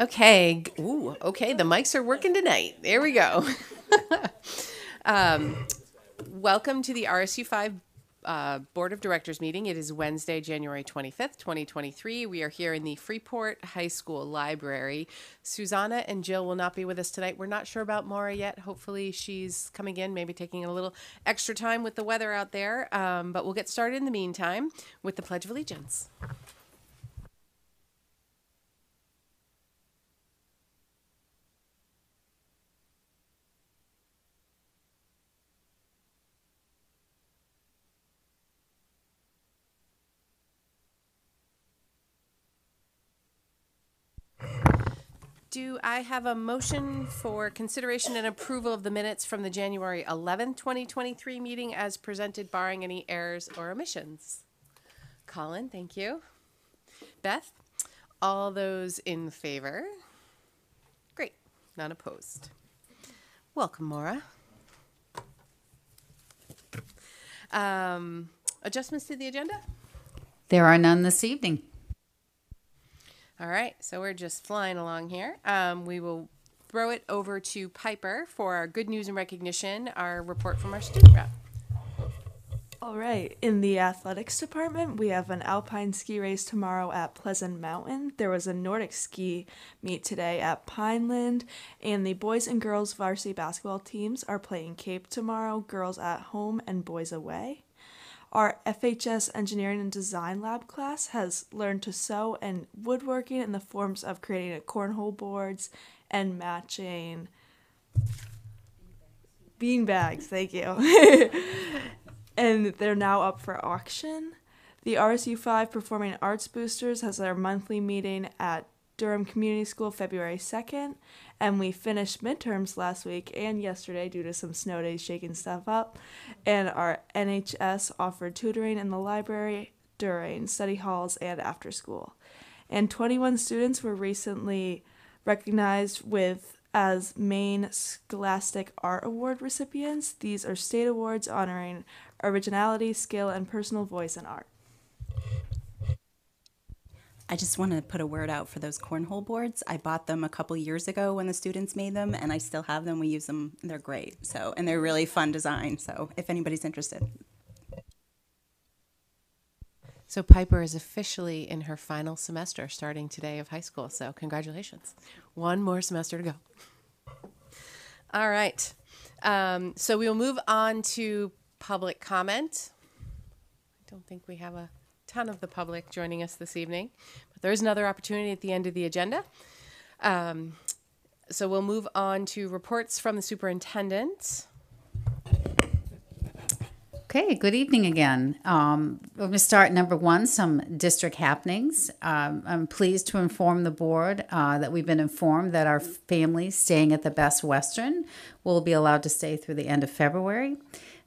Okay. Ooh, okay. The mics are working tonight. There we go. um, welcome to the RSU 5 uh, Board of Directors meeting. It is Wednesday, January 25th, 2023. We are here in the Freeport High School Library. Susanna and Jill will not be with us tonight. We're not sure about Maura yet. Hopefully, she's coming in, maybe taking a little extra time with the weather out there. Um, but we'll get started in the meantime with the Pledge of Allegiance. Do I have a motion for consideration and approval of the minutes from the January 11th, 2023 meeting as presented barring any errors or omissions? Colin, thank you. Beth, all those in favor? Great, none opposed. Welcome, Maura. Um, adjustments to the agenda? There are none this evening. All right, so we're just flying along here. Um, we will throw it over to Piper for our good news and recognition, our report from our student rep. All right. In the athletics department, we have an alpine ski race tomorrow at Pleasant Mountain. There was a Nordic ski meet today at Pineland, and the boys and girls varsity basketball teams are playing Cape tomorrow, girls at home and boys away. Our FHS Engineering and Design Lab class has learned to sew and woodworking in the forms of creating cornhole boards and matching bean bags. Thank you. and they're now up for auction. The RSU 5 Performing Arts Boosters has their monthly meeting at Durham Community School February 2nd, and we finished midterms last week and yesterday due to some snow days shaking stuff up. And our NHS offered tutoring in the library during study halls and after school. And 21 students were recently recognized with as Maine Scholastic Art Award recipients. These are state awards honoring originality, skill, and personal voice in art. I just want to put a word out for those cornhole boards. I bought them a couple years ago when the students made them, and I still have them. We use them; they're great. So, and they're really fun design. So, if anybody's interested, So Piper is officially in her final semester starting today of high school. So congratulations. One more semester to go. All right. Um, so we will move on to public comment. I don't think we have a ton of the public joining us this evening, but there is another opportunity at the end of the agenda. Um, so we'll move on to reports from the superintendent. Okay, good evening again. Um, we're going to start number one some district happenings. Um, I'm pleased to inform the board uh, that we've been informed that our families staying at the Best Western will be allowed to stay through the end of February.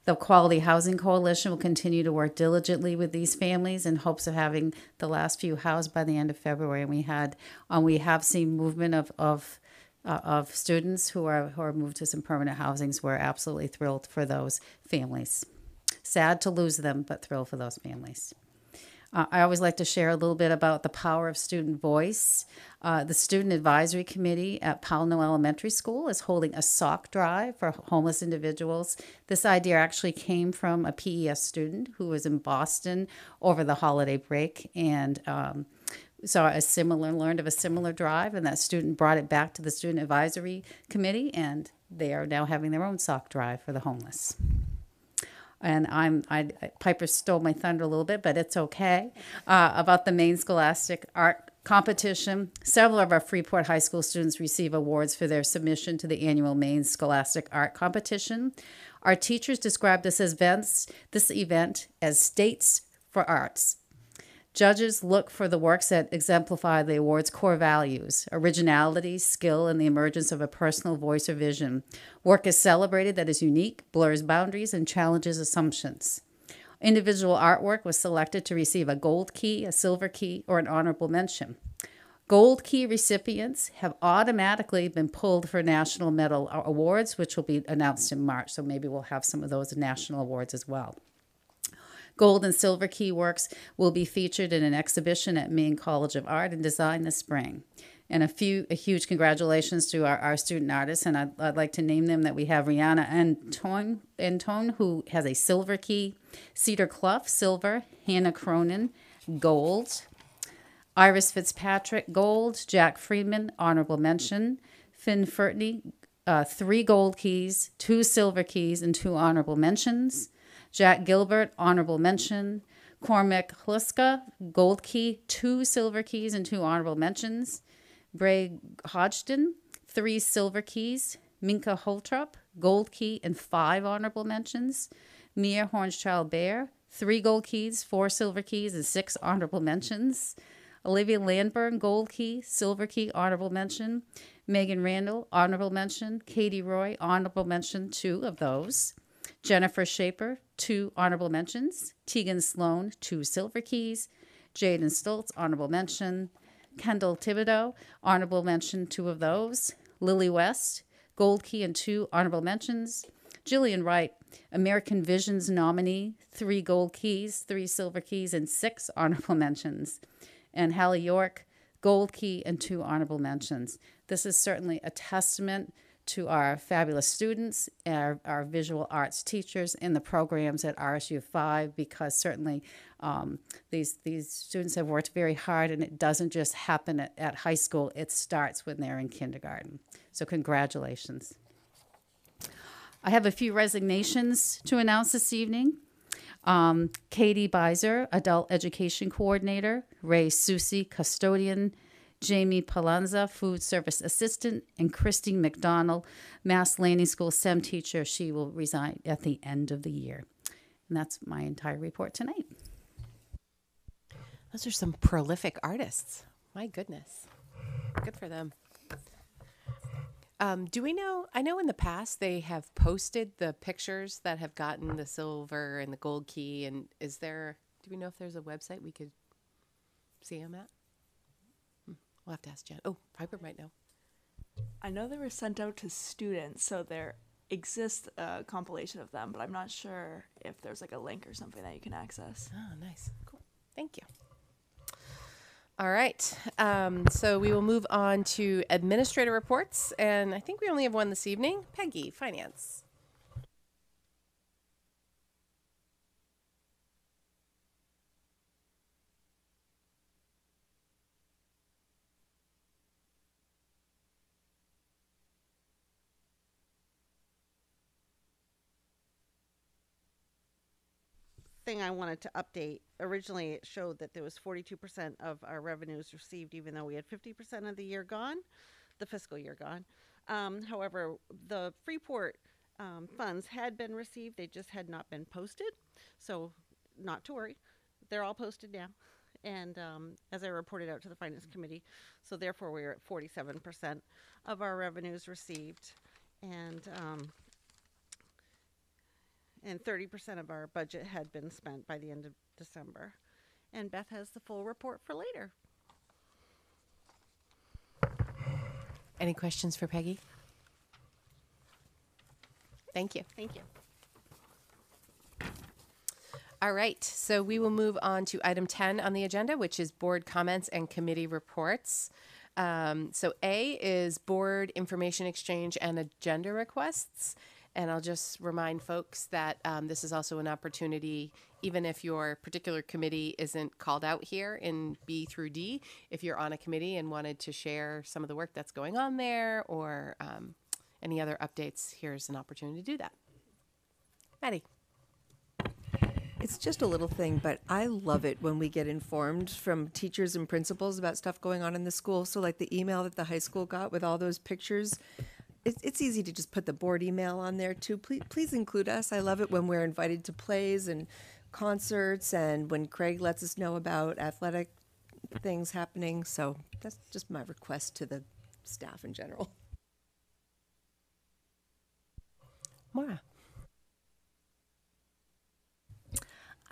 The Quality Housing Coalition will continue to work diligently with these families in hopes of having the last few housed by the end of February. And we had, um, we have seen movement of of uh, of students who are who are moved to some permanent housings. We're absolutely thrilled for those families. Sad to lose them, but thrilled for those families. Uh, I always like to share a little bit about the power of student voice. Uh, the Student Advisory Committee at Pownal Elementary School is holding a sock drive for homeless individuals. This idea actually came from a PES student who was in Boston over the holiday break and um, saw a similar, learned of a similar drive, and that student brought it back to the Student Advisory Committee, and they are now having their own sock drive for the homeless and I'm I Piper stole my thunder a little bit, but it's okay. Uh, about the Maine Scholastic Art Competition, several of our Freeport High School students receive awards for their submission to the annual Maine Scholastic Art Competition. Our teachers describe this events this event as states for arts. Judges look for the works that exemplify the award's core values originality, skill, and the emergence of a personal voice or vision. Work is celebrated that is unique, blurs boundaries, and challenges assumptions. Individual artwork was selected to receive a gold key, a silver key, or an honorable mention. Gold key recipients have automatically been pulled for national medal awards, which will be announced in March. So maybe we'll have some of those national awards as well. Gold and silver key works will be featured in an exhibition at Maine College of Art and Design this spring. And a few, a huge congratulations to our, our student artists, and I'd, I'd like to name them that we have Rihanna Antone, Antone, who has a silver key, Cedar Clough, silver, Hannah Cronin, gold, Iris Fitzpatrick, gold, Jack Friedman, honorable mention, Finn Fertney, uh, three gold keys, two silver keys, and two honorable mentions. Jack Gilbert, honorable mention. Cormac Hliska, gold key, two silver keys, and two honorable mentions. Bray Hodgson, three silver keys. Minka Holtrup, gold key, and five honorable mentions. Mia Hornschild Bear, three gold keys, four silver keys, and six honorable mentions. Olivia Landburn, gold key, silver key, honorable mention. Megan Randall, honorable mention. Katie Roy, honorable mention, two of those. Jennifer Shaper, two honorable mentions. Tegan Sloan, two silver keys. Jaden Stoltz, honorable mention. Kendall Thibodeau, honorable mention, two of those. Lily West, gold key and two honorable mentions. Jillian Wright, American Visions nominee, three gold keys, three silver keys, and six honorable mentions. And Hallie York, gold key and two honorable mentions. This is certainly a testament to our fabulous students, our, our visual arts teachers in the programs at RSU 5 because certainly um, these, these students have worked very hard and it doesn't just happen at, at high school, it starts when they're in kindergarten. So, congratulations. I have a few resignations to announce this evening. Um, Katie Beiser, Adult Education Coordinator, Ray Susi, Custodian, Jamie Palanza, Food Service Assistant, and Christine McDonald, Mast Landing School STEM Teacher. She will resign at the end of the year. And that's my entire report tonight. Those are some prolific artists. My goodness. Good for them. Um, do we know? I know in the past they have posted the pictures that have gotten the silver and the gold key. And is there, do we know if there's a website we could see them at? We'll have to ask Jen. Oh, Piper might know. I know they were sent out to students, so there exists a compilation of them, but I'm not sure if there's like a link or something that you can access. Oh, nice. Cool. Thank you. All right. Um, so we will move on to administrator reports. And I think we only have one this evening. Peggy, finance. Thing I wanted to update. Originally, it showed that there was 42% of our revenues received, even though we had 50% of the year gone, the fiscal year gone. Um, however, the Freeport um, funds had been received, they just had not been posted. So, not to worry, they're all posted now. And um, as I reported out to the Finance Committee, so therefore we are at 47% of our revenues received. And um, and 30% of our budget had been spent by the end of December. And Beth has the full report for later. Any questions for Peggy? Thank you. Thank you. All right. So we will move on to item 10 on the agenda, which is board comments and committee reports. Um, so A is board information exchange and agenda requests. And I'll just remind folks that um, this is also an opportunity, even if your particular committee isn't called out here in B through D, if you're on a committee and wanted to share some of the work that's going on there or um, any other updates, here's an opportunity to do that. Maddie. It's just a little thing, but I love it when we get informed from teachers and principals about stuff going on in the school. So, like the email that the high school got with all those pictures, it's, it's easy to just put the board email on there too. Please, please include us. I love it when we're invited to plays and concerts, and when Craig lets us know about athletic things happening. So, that's just my request to the staff in general. Maura.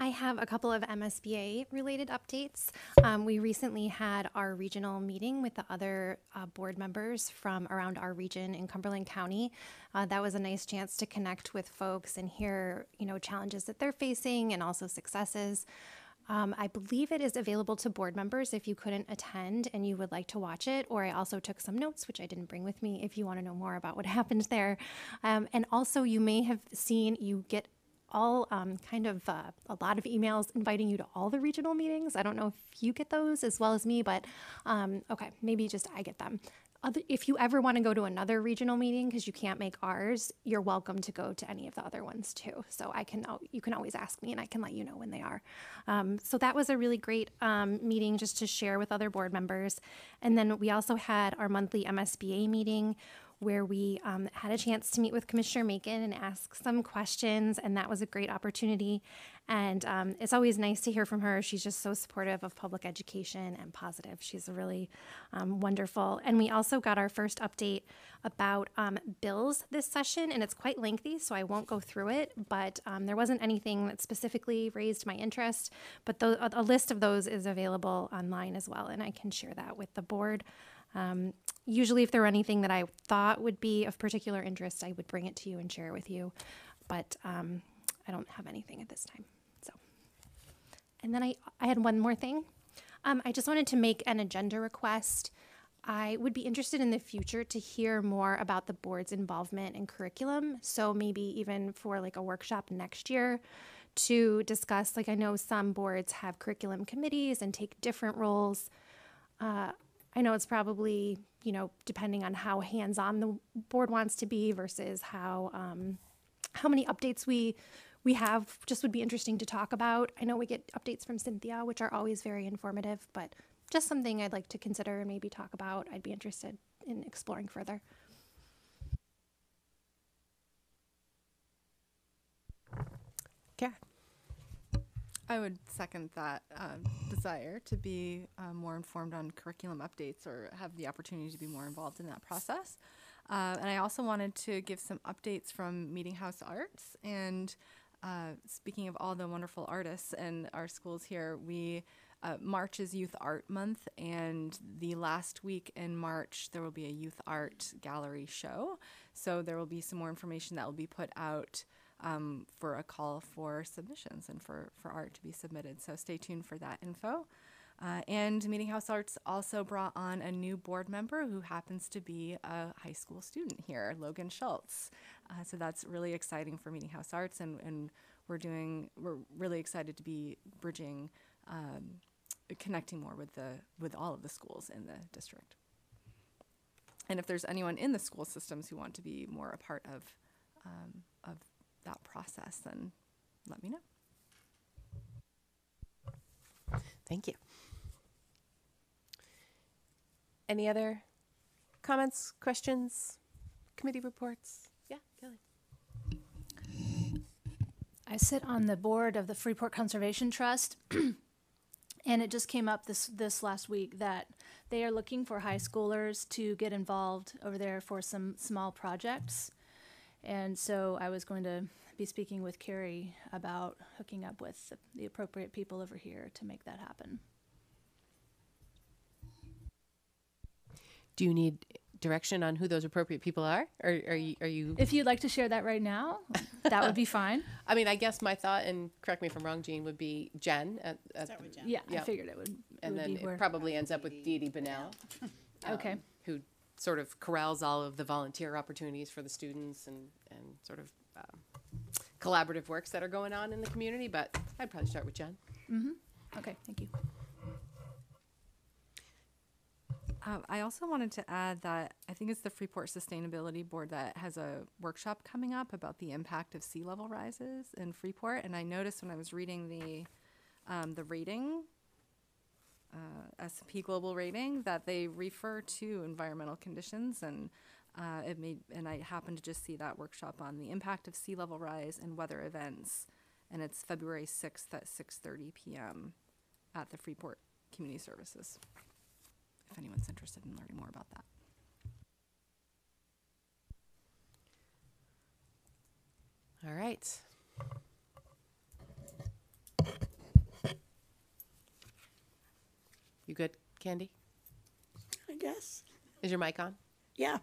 I have a couple of MSBA related updates. Um, we recently had our regional meeting with the other uh, board members from around our region in Cumberland County. Uh, that was a nice chance to connect with folks and hear, you know, challenges that they're facing and also successes. Um, I believe it is available to board members if you couldn't attend and you would like to watch it. Or I also took some notes, which I didn't bring with me, if you want to know more about what happened there. Um, and also, you may have seen you get all um, kind of uh, a lot of emails inviting you to all the regional meetings. I don't know if you get those as well as me, but um, okay, maybe just I get them. Other, if you ever want to go to another regional meeting because you can't make ours, you're welcome to go to any of the other ones too. So I can you can always ask me and I can let you know when they are. Um, so that was a really great um, meeting just to share with other board members. And then we also had our monthly MSBA meeting where we um, had a chance to meet with Commissioner Makin and ask some questions, and that was a great opportunity. And um, it's always nice to hear from her. She's just so supportive of public education and positive. She's really um, wonderful. And we also got our first update about um, bills this session, and it's quite lengthy, so I won't go through it. But um, there wasn't anything that specifically raised my interest. But tho- a list of those is available online as well, and I can share that with the board. Um, usually, if there were anything that I thought would be of particular interest, I would bring it to you and share it with you. But um, I don't have anything at this time. So, and then I, I had one more thing. Um, I just wanted to make an agenda request. I would be interested in the future to hear more about the board's involvement in curriculum. So maybe even for like a workshop next year to discuss. Like I know some boards have curriculum committees and take different roles. Uh, I know it's probably, you know, depending on how hands-on the board wants to be versus how um, how many updates we we have. Just would be interesting to talk about. I know we get updates from Cynthia, which are always very informative, but just something I'd like to consider and maybe talk about. I'd be interested in exploring further. Kara. I would second that um, desire to be uh, more informed on curriculum updates or have the opportunity to be more involved in that process. Uh, and I also wanted to give some updates from Meeting House Arts. And uh, speaking of all the wonderful artists in our schools here, we uh, March is Youth Art Month, and the last week in March there will be a youth art gallery show. So there will be some more information that will be put out um, for a call for submissions and for, for art to be submitted. So stay tuned for that info. Uh, and Meeting House Arts also brought on a new board member who happens to be a high school student here, Logan Schultz. Uh, so that's really exciting for Meeting House Arts, and, and we're doing we're really excited to be bridging, um, connecting more with the with all of the schools in the district. And if there's anyone in the school systems who want to be more a part of um, of that process, then let me know. Thank you. Any other comments, questions, committee reports? Yeah, Kelly. I sit on the board of the Freeport Conservation Trust, and it just came up this this last week that they are looking for high schoolers to get involved over there for some small projects. And so I was going to be speaking with Carrie about hooking up with the, the appropriate people over here to make that happen. Do you need direction on who those appropriate people are? Or are you, are you? If you'd like to share that right now, that would be fine. I mean, I guess my thought, and correct me if I'm wrong, Jean, would be Jen. At, at the- Yeah, I figured it would. It and would then be it where, probably ends up with Dee Dee Bennell. okay. um, Who sort of corrals all of the volunteer opportunities for the students and, and sort of um, collaborative works that are going on in the community. But I'd probably start with Jen. Mm-hmm. Okay, thank you. Uh, I also wanted to add that I think it's the Freeport Sustainability Board that has a workshop coming up about the impact of sea level rises in Freeport. And I noticed when I was reading the um, the rating, uh, S&P Global rating, that they refer to environmental conditions, and uh, it made and I happened to just see that workshop on the impact of sea level rise and weather events, and it's February sixth at six thirty p.m. at the Freeport Community Services if anyone's interested in learning more about that. All right. You good, Candy? I guess. Is your mic on? Yeah.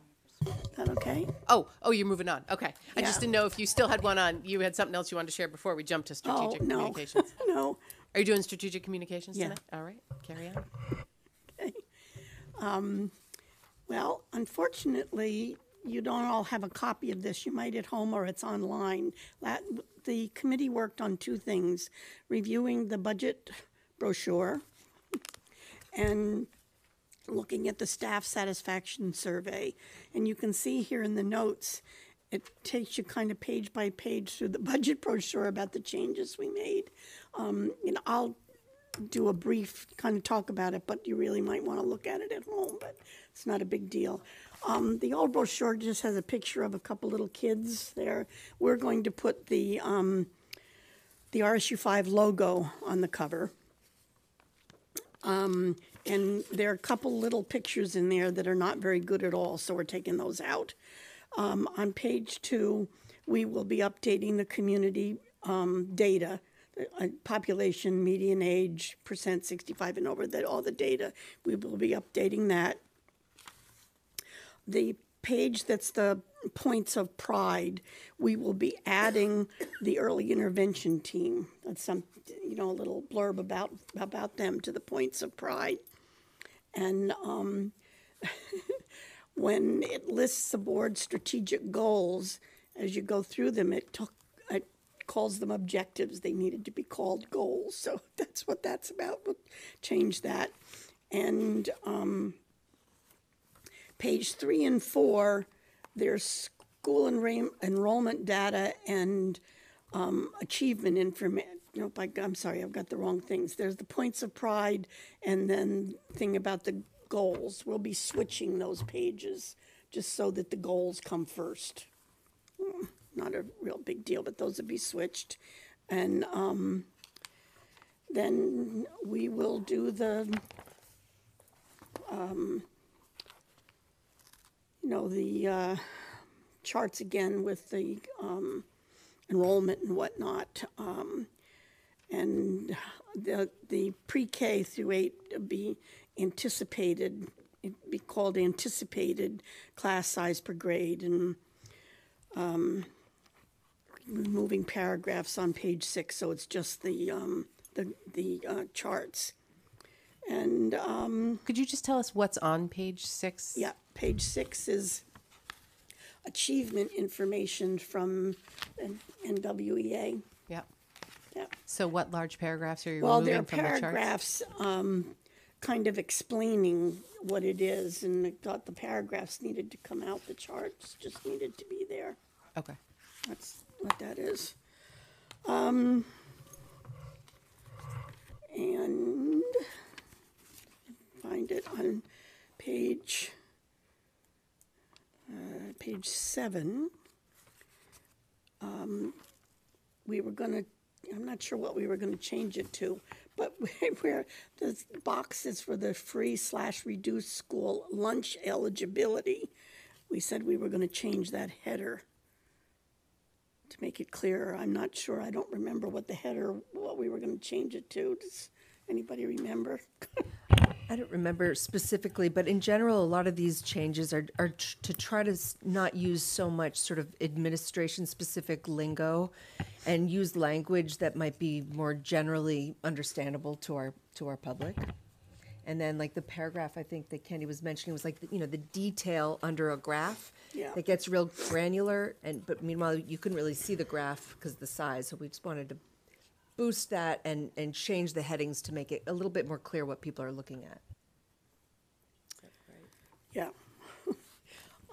Is that okay? Oh, oh, you're moving on. Okay. I Yeah. just didn't know if you still had one on. You had something else you wanted to share before we jumped to strategic oh, no. communications. no. Are you doing strategic communications Yeah. tonight? All right. Carry on. Um, well, unfortunately, you don't all have a copy of this. You might at home or it's online. That, the committee worked on two things reviewing the budget brochure and looking at the staff satisfaction survey. And you can see here in the notes, it takes you kind of page by page through the budget brochure about the changes we made. Um, know, I'll do a brief kind of talk about it, but you really might want to look at it at home, but it's not a big deal. Um, the old brochure just has a picture of a couple little kids there. We're going to put the, um, the RSU five logo on the cover. Um, and there are a couple little pictures in there that are not very good at all, so we're taking those out. Um, on page two, we will be updating the community, um, data, uh, population, median age, percent sixty-five and over, that, all the data. We will be updating that. The page that's the points of pride, we will be adding the early intervention team. That's some, you know, a little blurb about, about them to the points of pride. And, um, when it lists the board's strategic goals, as you go through them, it took, it calls them objectives. They needed to be called goals. So that's what that's about. We'll change that. And um, page three and four, there's school enra- enrollment data and um, achievement information. Nope, I, I'm sorry, I've got the wrong things. There's the points of pride and then thing about the goals. We'll be switching those pages just so that the goals come first. Hmm, Not a real big deal, but those will be switched. And um, then we will do the, um, know, the uh, charts again with the um, enrollment and whatnot. Um, and the, the pre-K through eight be anticipated, be called anticipated class size per grade and um, removing paragraphs on page six, so it's just the, um, the, the uh, charts. And, um, Could you just tell us what's on page six? yeah, page six is achievement information from N- NWEA. Yeah. Yeah. So what large paragraphs are you Well, there removing from the charts? paragraphs um, kind of explaining what it is, and I thought the paragraphs needed to come out. The charts just needed to be there. Okay. That's what that is. Um, and find it on page uh, page seven. Um, we were gonna. I'm not sure what we were gonna change it to, but where the boxes for the free slash reduced school lunch eligibility, we said we were gonna change that header to make it clearer. I'm not sure. I don't remember what the header, what we were going to change it to. Does anybody remember? I don't remember specifically, but in general, a lot of these changes are, are tr- to try to s- not use so much sort of administration specific lingo and use language that might be more generally understandable to our to our public. And then like the paragraph I think that Candy was mentioning was like the, you know the detail under a graph Yeah. that gets real granular and but meanwhile you couldn't really see the graph because of the size. So we just wanted to boost that and and change the headings to make it a little bit more clear what people are looking at. Yeah.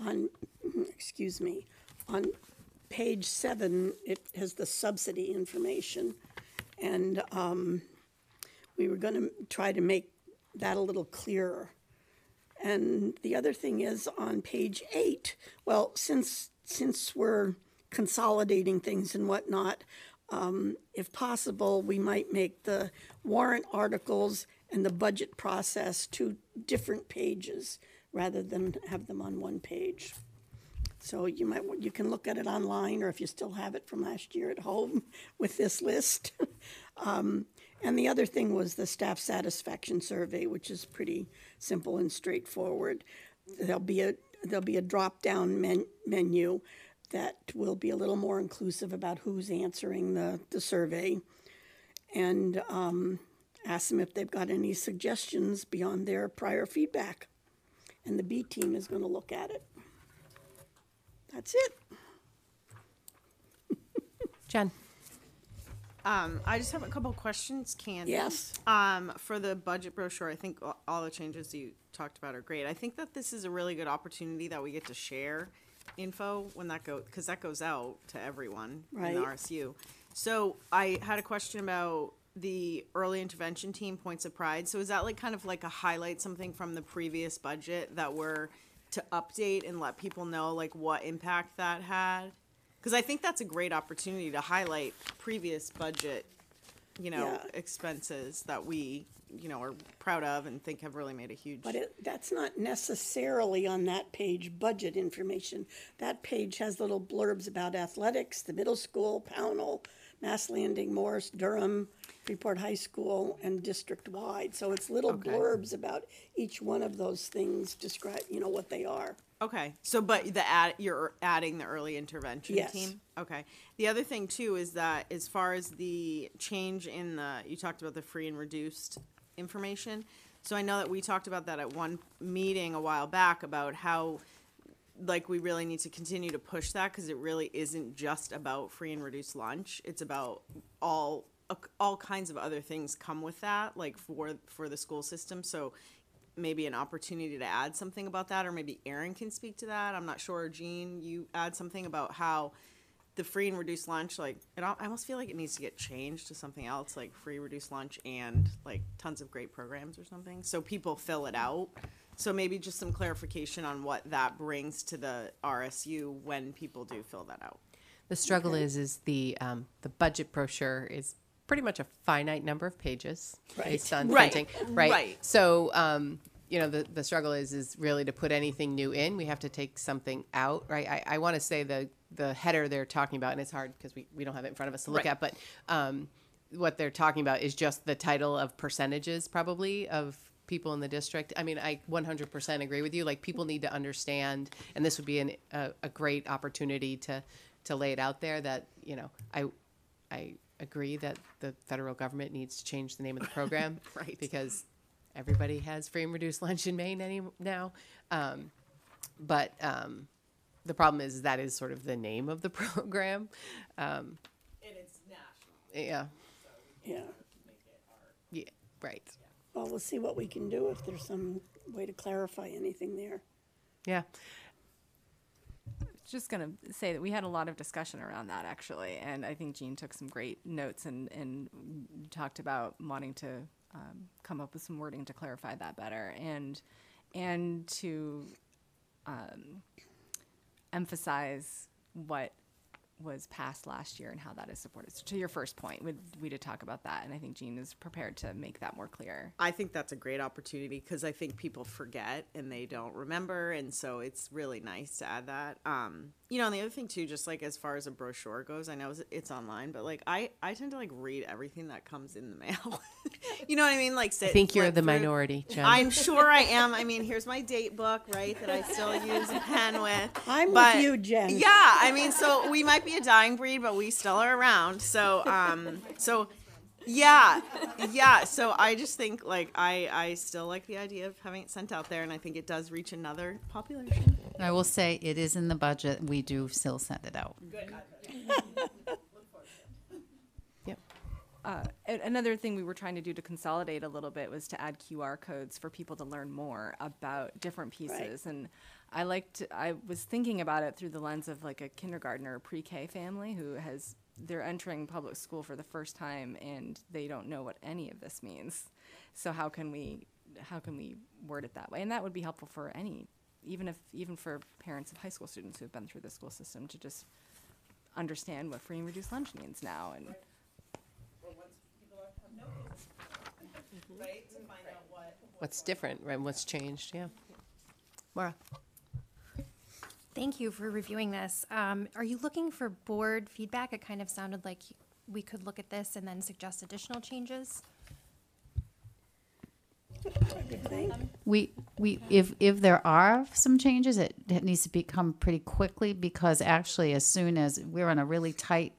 On, excuse me, on page seven, it has the subsidy information. And um, we were going to try to make that a little clearer. And the other thing is on page eight, well, since, since we're consolidating things and whatnot, um, if possible, we might make the warrant articles and the budget process two different pages rather than have them on one page. So you might, you can look at it online, or if you still have it from last year at home with this list. Um, And the other thing was the staff satisfaction survey, which is pretty simple and straightforward. There'll be a, there'll be a drop-down men, menu that will be a little more inclusive about who's answering the, the survey. And, um, ask them if they've got any suggestions beyond their prior feedback. And the B team is gonna look at it. That's it. Jen. Um, I just have a couple questions, Candy. Yes. Um, for the budget brochure, I think all the changes you talked about are great. I think that this is a really good opportunity that we get to share info when that go because that goes out to everyone in the Right. RSU. So I had a question about the early intervention team points of pride. So is that like kind of like a highlight something from the previous budget that we're to update and let people know like what impact that had? Because I think that's a great opportunity to highlight previous budget, you know, Yeah. expenses that we, you know, are proud of and think have really made a huge. But it, that's not necessarily on that page, budget information. That page has little blurbs about athletics, the middle school, Pownal, Mast Landing, Morse, Durham, Freeport High School, and district-wide. So it's little Okay. blurbs about each one of those things, describe, you know, what they are. Okay, so but the add you're adding the early intervention Yes. team. Okay. The other thing too is that as far as the change in the you talked about the free and reduced information. So I know that we talked about that at one meeting a while back about how like we really need to continue to push that because it really isn't just about free and reduced lunch. It's about all all kinds of other things come with that, like for for the school system. So maybe an opportunity to add something about that, or maybe Aaron can speak to that. I'm not sure. Jean, you add something about how the free and reduced lunch, like it, al- I almost feel like it needs to get changed to something else, like free reduced lunch and like tons of great programs or something, so people fill it out. So maybe just some clarification on what that brings to the RSU when people do fill that out. The struggle is, is the, um, the budget brochure is pretty much a finite number of pages based on Right, printing, right? right. So, um, you know, the, the struggle is, is really to put anything new in, we have to take something out, right? I, I want to say the, the header they're talking about, and it's hard because we, we don't have it in front of us to look Right. at, but, um, what they're talking about is just the title of percentages probably of people in the district. I mean, I 100% agree with you. Like people need to understand, and this would be an, a, a great opportunity to, to lay it out there that, you know, I, I agree that the federal government needs to change the name of the program. Right. Because everybody has free and reduced lunch in Maine any, now. Um, but, um, the problem is that is sort of the name of the program. Um, And it's national. yeah, Yeah. yeah, right. Well, we'll see what we can do if there's some way to clarify anything there. Yeah. just gonna say that we had a lot of discussion around that actually, and I think Jean took some great notes and and talked about wanting to um, come up with some wording to clarify that better and and to um, emphasize what was passed last year and how that is supported. So to your first point, we, we did talk about that, and I think Jean is prepared to make that more clear. I think that's a great opportunity because I think people forget and they don't remember, and so it's really nice to add that. Um, you know, and the other thing too, just like as far as a brochure goes, I know it's- it's online, but like I I tend to like read everything that comes in the mail. you know what I mean? Like, I think you're the through- minority, Jen. I'm sure I am. I mean, here's my date book, right, that I still use a pen with. I'm with you, Jen. Yeah, I mean, so we might be a dying breed, but we still are around. So, um, so yeah, yeah. So I just think like I I still like the idea of having it sent out there, and I think it does reach another population. I will say it is in the budget. We do still send it out. Yep. Uh, another thing we were trying to do to consolidate a little bit was to add QR codes for people to learn more about different pieces. And I liked, I was thinking about it through the lens of like a kindergartner or pre-K family who has, they're entering public school for the first time and they don't know what any of this means. So how can we, how can we word it that way? And that would be helpful for any, even if, even for parents of high school students who have been through the school system to just understand what free and reduced lunch means now and. Mm-hmm. What's different, right? What's changed? Yeah. Maura. Thank you for reviewing this. Um, are you looking for board feedback? It kind of sounded like we could look at this and then suggest additional changes. We, we, if, if there are some changes, it, it needs to become pretty quickly because actually as soon as, we're on a really tight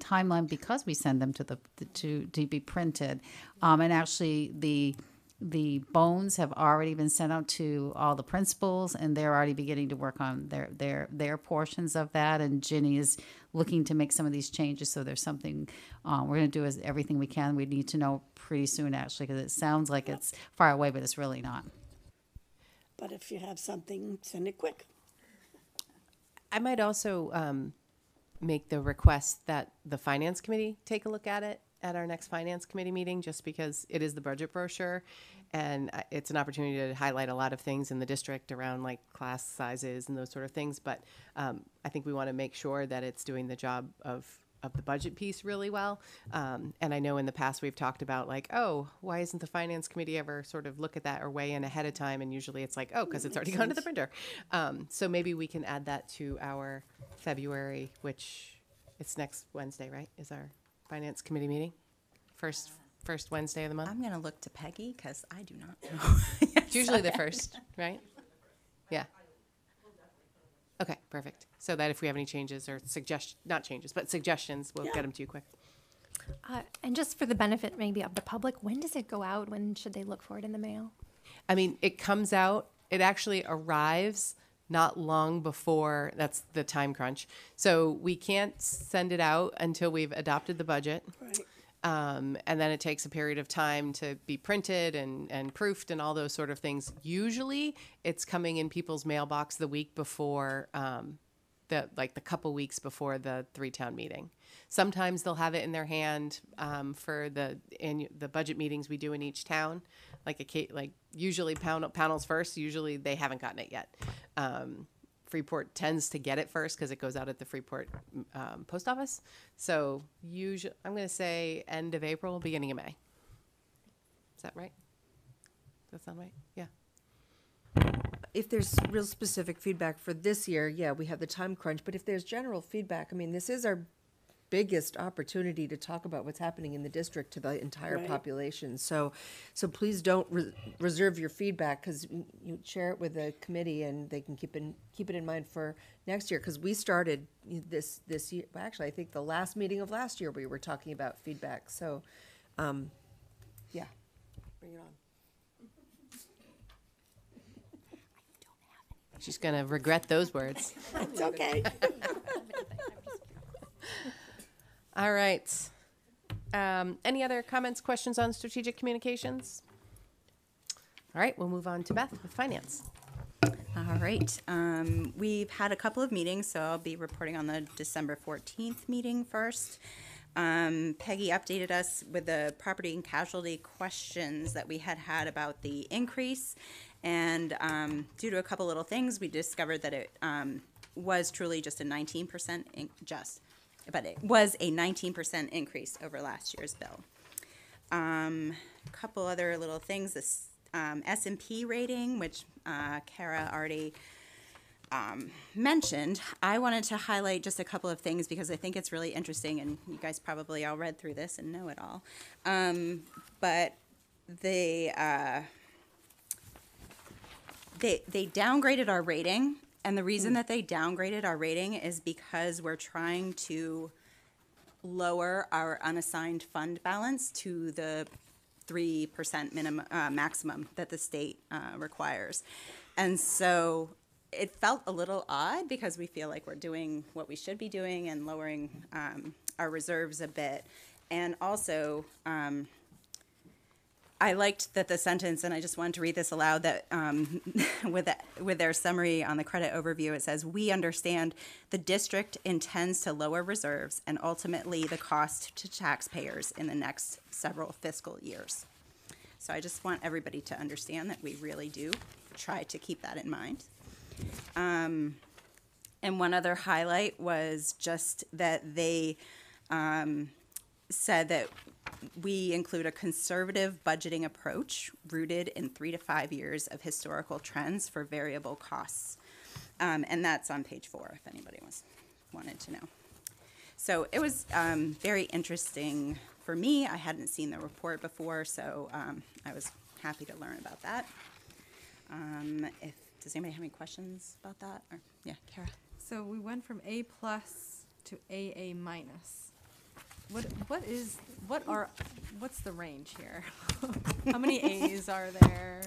timeline because we send them to the, to, to be printed. Um, and actually the, the bones have already been sent out to all the principals and they're already beginning to work on their, their, their portions of that. And Ginny is looking to make some of these changes. So there's something, uh, we're gonna do is everything we can. We need to know pretty soon actually, because it sounds like it's far away, but it's really not. But if you have something, send it quick. I might also um, make the request that the finance committee take a look at it at our next finance committee meeting, just because it is the budget brochure. And uh, it's an opportunity to highlight a lot of things in the district around like class sizes and those sort of things. But um, I think we want to make sure that it's doing the job of of the budget piece really well. Um, and I know in the past we've talked about like, oh, why isn't the finance committee ever sort of look at that or weigh in ahead of time? And usually it's like, oh, because it's already gone to the printer. Um, so maybe we can add that to our February, which it's next Wednesday, right? Is our finance committee meeting? First first Wednesday of the month. I'm going to look to Peggy because I do not know. It's usually the first, right? Yeah. Okay, perfect. So that if we have any changes or suggest, not changes, but suggestions, we'll get them to you quick. Uh, and just for the benefit maybe of the public, when does it go out? When should they look for it in the mail? I mean, it comes out, it actually arrives not long before, that's the time crunch. So we can't send it out until we've adopted the budget. Right. Um, and then it takes a period of time to be printed and, and proofed and all those sort of things. Usually it's coming in people's mailbox the week before, um, the, like the couple weeks before the three town meeting. Sometimes they'll have it in their hand, um, for the, in the budget meetings we do in each town. Like a, ca- like usually Pownal, Pownal's first, usually they haven't gotten it yet. Um, Freeport tends to get it first because it goes out at the Freeport um, post office. So usually, I'm going to say end of April, beginning of May. Is that right? Does that sound right? Yeah. If there's real specific feedback for this year, yeah, we have the time crunch. But if there's general feedback, I mean, this is our biggest opportunity to talk about what's happening in the district to the entire Right. population. So, so please don't re- reserve your feedback because you share it with the committee and they can keep in keep it in mind for next year. Because we started this this year. Well, actually, I think the last meeting of last year we were talking about feedback. So, um, yeah, bring it on. She's going to regret those words. It's okay. All right. Um, any other comments, questions on strategic communications? All right, we'll move on to Beth with finance. All right. Um, we've had a couple of meetings, so I'll be reporting on the December 14th meeting first. Um, Peggy updated us with the property and casualty questions that we had had about the increase. And um, due to a couple little things, we discovered that it um, was truly just a 19% in- just, but it was a 19% increase over last year's bill. Um, a couple other little things. This um, S and P rating, which uh, Kara already um, mentioned, I wanted to highlight just a couple of things because I think it's really interesting, and you guys probably all read through this and know it all. Um, but they uh, they they downgraded our rating, and the reason that they downgraded our rating is because we're trying to lower our unassigned fund balance to the three percent minimum uh, maximum that the state uh, requires, and so it felt a little odd because we feel like we're doing what we should be doing and lowering um, our reserves a bit, and also. Um, I liked that the sentence, and I just wanted to read this aloud. That um, with that, with their summary on the credit overview, it says, "We understand the district intends to lower reserves and ultimately the cost to taxpayers in the next several fiscal years." So I just want everybody to understand that we really do try to keep that in mind. Um, and one other highlight was just that they um, said that we include a conservative budgeting approach rooted in three to five years of historical trends for variable costs. Um, and that's on page four, if anybody was wanted to know. So it was um, very interesting for me. I hadn't seen the report before, so um, I was happy to learn about that. Um, if, does anybody have any questions about that? Or, yeah, Kara? So we went from A plus to AA minus. What what is what are what's the range here? How many A's are there?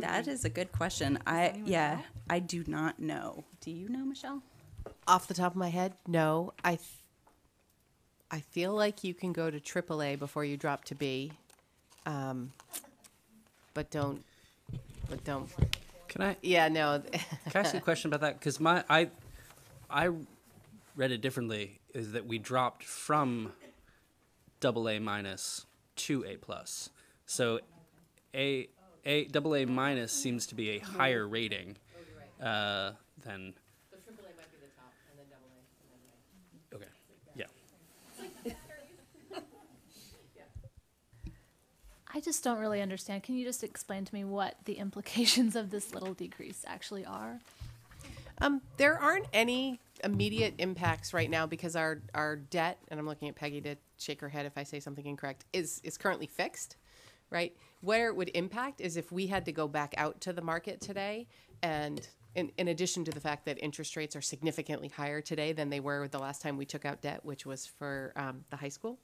That is a good question. I, anyone yeah, know? I do not know. Do you know, Michelle? Off the top of my head, no. I th- I feel like you can go to AAA before you drop to B, um, but don't. But don't. Can I Yeah, no. can I ask you a question about that? Because my I I read it differently. Is that we dropped from double A minus to A plus. So A A double A minus seems to be a higher rating uh, than. The AAA might be the top and then AA and anyway. Okay. Yeah. I just don't really understand. Can you just explain to me what the implications of this little decrease actually are? Um, there aren't any immediate impacts right now because our our debt, and I'm looking at Peggy to shake her head if I say something incorrect, is is currently fixed, right? Where it would impact is if we had to go back out to the market today, and in, in addition to the fact that interest rates are significantly higher today than they were the last time we took out debt, which was for um, the high school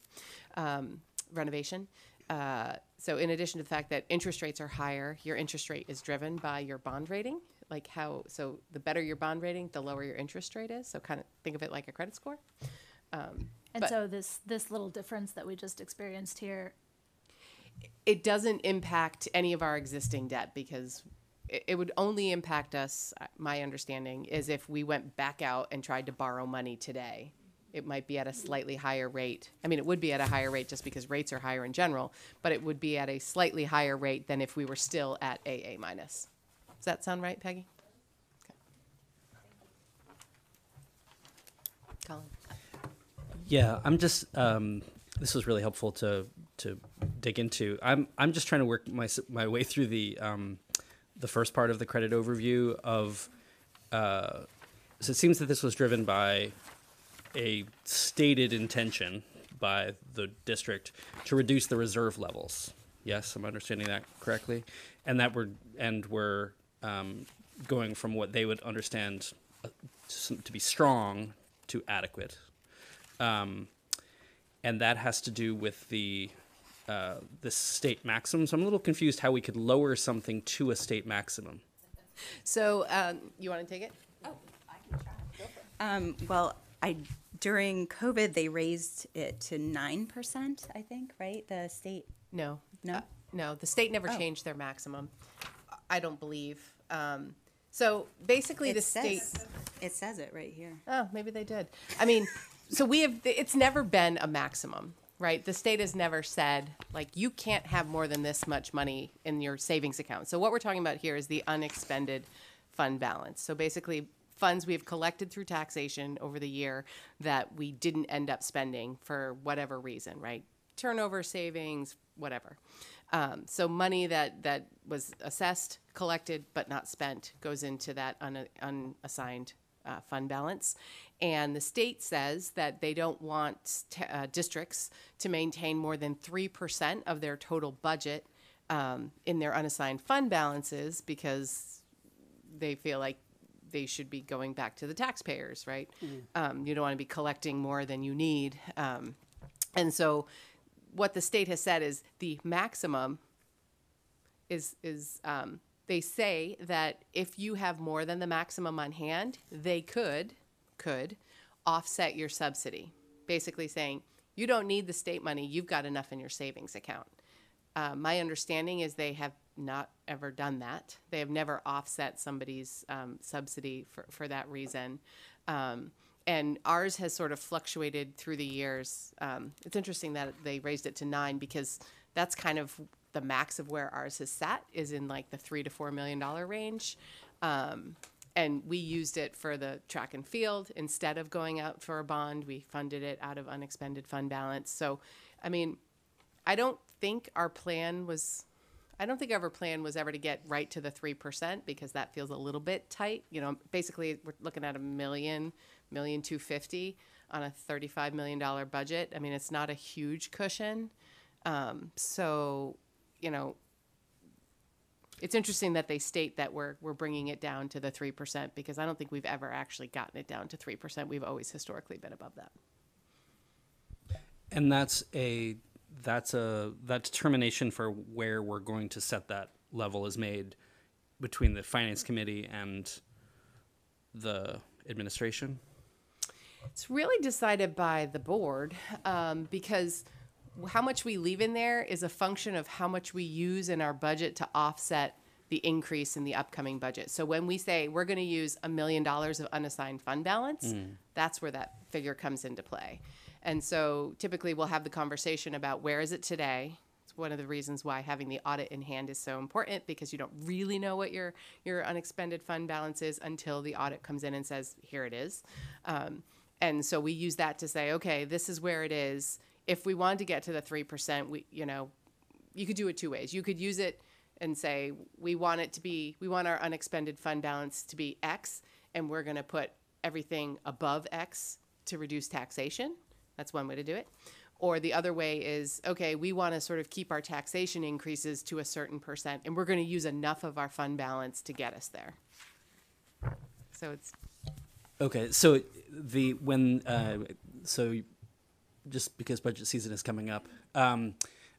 um, renovation. Uh, so, in addition to the fact that interest rates are higher, your interest rate is driven by your bond rating. Like how, so the better your bond rating, the lower your interest rate is. So, kind of think of it like a credit score. Um, And But- so this this little difference that we just experienced here, it doesn't impact any of our existing debt because it, it would only impact us. uh, My understanding is if we went back out and tried to borrow money today, it might be at a slightly higher rate. I mean, it would be at a higher rate just because rates are higher in general, but it would be at a slightly higher rate than if we were still at AA minus. Does that sound right, Peggy? Okay. Colin. Yeah, I'm just. Um, this was really helpful to to dig into. I'm I'm just trying to work my my way through the um, the first part of the credit overview of. Uh, so it seems that this was driven by a stated intention by the district to reduce the reserve levels. Yes, I'm understanding that correctly, and that we're and we're um, going from what they would understand uh, to to be strong to adequate um, and that has to do with the uh, the state maximum. So I'm a little confused how we could lower something to a state maximum. So um, you want to take it? Oh I can try. Um, well, I during COVID they raised it to nine percent. I think right. The state. No. No? Uh, no, the state never Oh. changed their maximum. I don't believe. Um, so basically, It the state. says, it says it right here. Oh, maybe they did. I mean, so we have. It's never been a maximum, right? The state has never said like you can't have more than this much money in your savings account. So what we're talking about here is the unexpended fund balance. So basically. Funds we have collected through taxation over the year that we didn't end up spending for whatever reason, right? Turnover savings, whatever. Um, so money that that was assessed, collected, but not spent goes into that un, unassigned uh, fund balance. And the state says that they don't want t- uh, districts to maintain more than three percent of their total budget um, in their unassigned fund balances because they feel like they should be going back to the taxpayers, right? Um, you don't want to be collecting more than you need. Um, and so, what the state has said is the maximum is is um, they say that if you have more than the maximum on hand, they could could offset your subsidy, basically saying you don't need the state money, you've got enough in your savings account. Uh, my understanding is they have not ever done that. They have never offset somebody's um, subsidy for, for that reason. Um, and ours has sort of fluctuated through the years. Um, it's interesting that they raised it to nine because that's kind of the max of where ours has sat is in like the three to four million dollar range. Um, and we used it for the track and field instead of going out for a bond. We funded it out of unexpended fund balance. So, I mean, I don't think our plan was. I don't think our plan was ever to get right to the three percent because that feels a little bit tight. You know, basically we're looking at a million, million two fifty on a thirty-five million dollar budget. I mean, it's not a huge cushion. Um, so, you know, it's interesting that they state that we're we're bringing it down to the three percent because I don't think we've ever actually gotten it down to three percent. We've always historically been above that. And that's a that's a that determination for where we're going to set that level is made between the finance committee and the administration. It's really decided by the board um, because how much we leave in there is a function of how much we use in our budget to offset the increase in the upcoming budget. So when we say we're going to use a million dollars of unassigned fund balance, that's where that figure comes into play. And so typically we'll have the conversation about where is it today? It's one of the reasons why having the audit in hand is so important because you don't really know what your your unexpended fund balance is until the audit comes in and says here it is. Um, and so we use that to say, okay, this is where it is. If we wanted to get to the three percent, we you know, you could do it two ways. You could use it and say we want it to be we want our unexpended fund balance to be X, and we're going to put everything above X to reduce taxation. That's one way to do it. Or the other way is okay, we want to sort of keep our taxation increases to a certain percent, and we're going to use enough of our fund balance to get us there. So it's Okay, so the when uh, so just because budget season is coming up, um,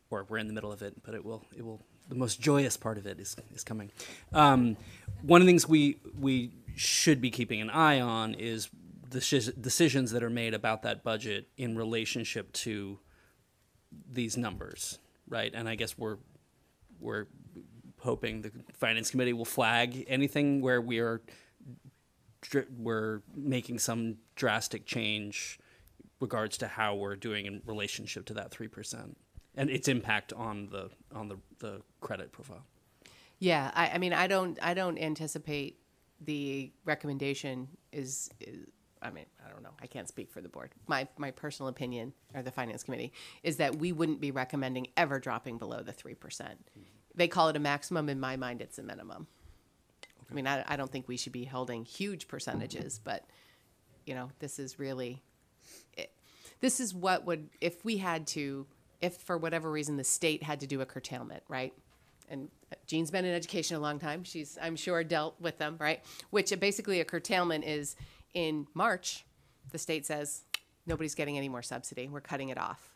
or we're in the middle of it, but it will it will the most joyous part of it is is coming. Um, one of the things we we should be keeping an eye on is the deci- decisions that are made about that budget in relationship to these numbers, right? And I guess we're we're hoping the finance committee will flag anything where we are we're making some drastic change regards to how we're doing in relationship to that 3% and its impact on the on the, the credit profile Yeah, I, I mean, I don't, I don't anticipate the recommendation is, is, I mean, I don't know. I can't speak for the board. My, my personal opinion, or the finance committee, is that we wouldn't be recommending ever dropping below the three percent. They call it a maximum. In my mind, it's a minimum. I mean, I, I don't think we should be holding huge percentages, but you know, this is really, it, this is what would if we had to, if for whatever reason the state had to do a curtailment, right? and uh, Jean's been in education a long time. She's, I'm sure, dealt with them, right? Which uh, basically a curtailment is in March, the state says nobody's getting any more subsidy. We're cutting it off.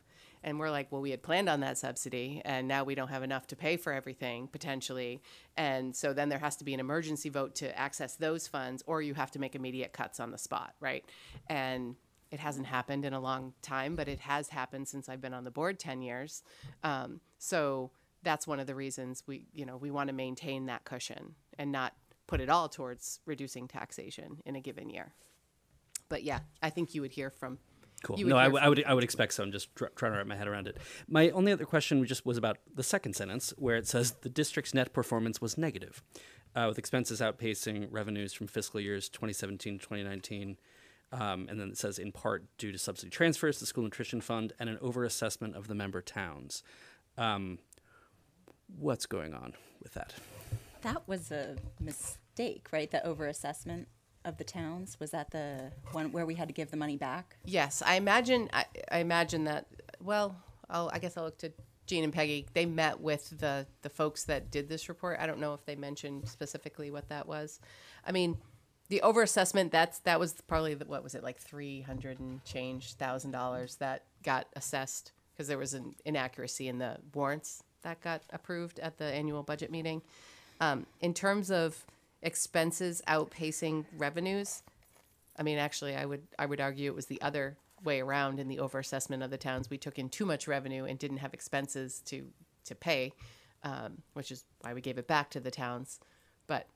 And we're like, well, we had planned on that subsidy, and now we don't have enough to pay for everything potentially. And so then there has to be an emergency vote to access those funds, or you have to make immediate cuts on the spot, right? And it hasn't happened in a long time, but it has happened since I've been on the board 10 years. Um, so that's one of the reasons we, you know, we want to maintain that cushion and not put it all towards reducing taxation in a given year. But yeah, I think you would hear from. Cool. you would No, I, hear w- I from- would I would expect so. I'm just tr- trying to wrap my head around it. My only other question just was about the second sentence where it says the district's net performance was negative, uh, with expenses outpacing revenues from fiscal years 2017 to 2019. Um, and then it says in part due to subsidy transfers, the school nutrition fund, and an overassessment of the member towns. Um, what's going on with that? That was a mistake, right? The overassessment of the towns. Was that the one where we had to give the money back? Yes, I imagine. I, I imagine that. Well, I'll, I guess I'll look to Jean and Peggy. They met with the the folks that did this report. I don't know if they mentioned specifically what that was. I mean, the overassessment. That's that was probably the, what was it like three hundred and change thousand dollars that got assessed because there was an inaccuracy in the warrants that got approved at the annual budget meeting. Um, in terms of expenses outpacing revenues, I mean, actually, I would I would argue it was the other way around in the overassessment of the towns. We took in too much revenue and didn't have expenses to to pay, um, which is why we gave it back to the towns. But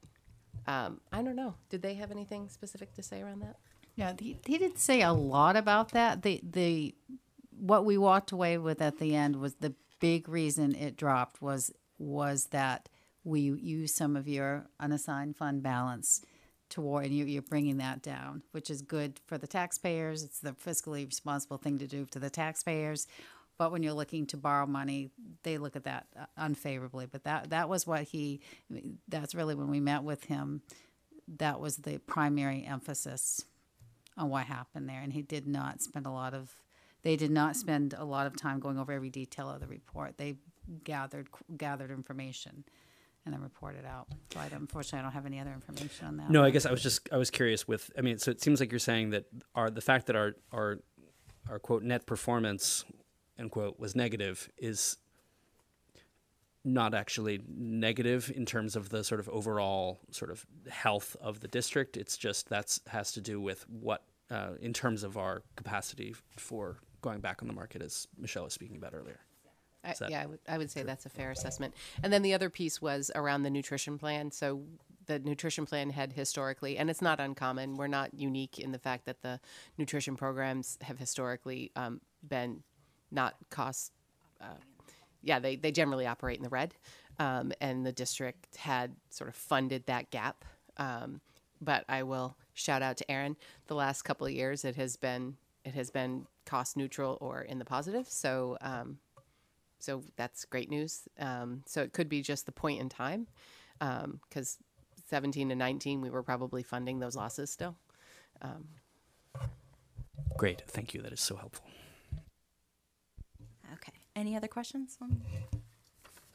um, I don't know. Did they have anything specific to say around that? Yeah, he, he did say a lot about that. The the what we walked away with at the end was the big reason it dropped was was that we use some of your unassigned fund balance toward and you, you're bringing that down, which is good for the taxpayers. It's the fiscally responsible thing to do to the taxpayers. But when you're looking to borrow money, they look at that uh, unfavorably. But that that was what he. That's really when we met with him. That was the primary emphasis on what happened there, and he did not spend a lot of. They did not spend a lot of time going over every detail of the report. They gathered gathered information, and then report it out. So I unfortunately, I don't have any other information on that. No, I guess I was just I was curious with I mean so it seems like you're saying that our the fact that our our our quote net performance end quote was negative is not actually negative in terms of the sort of overall sort of health of the district. It's just that's has to do with what uh, in terms of our capacity for going back on the market, as Michelle was speaking about earlier. I, that yeah, I would, I would say that's a fair assessment. And then the other piece was around the nutrition plan. So the nutrition plan had historically, and it's not uncommon, we're not unique in the fact that the nutrition programs have historically um, been not cost, uh, yeah, they, they generally operate in the red. Um, and the district had sort of funded that gap. Um, but I will shout out to Aaron. The last couple of years, it has been it has been cost neutral or in the positive. So um, so that's great news. Um, so it could be just the point in time, because 17 to 19, we were probably funding those losses still. Great, thank you. That is so helpful. Okay. Any other questions?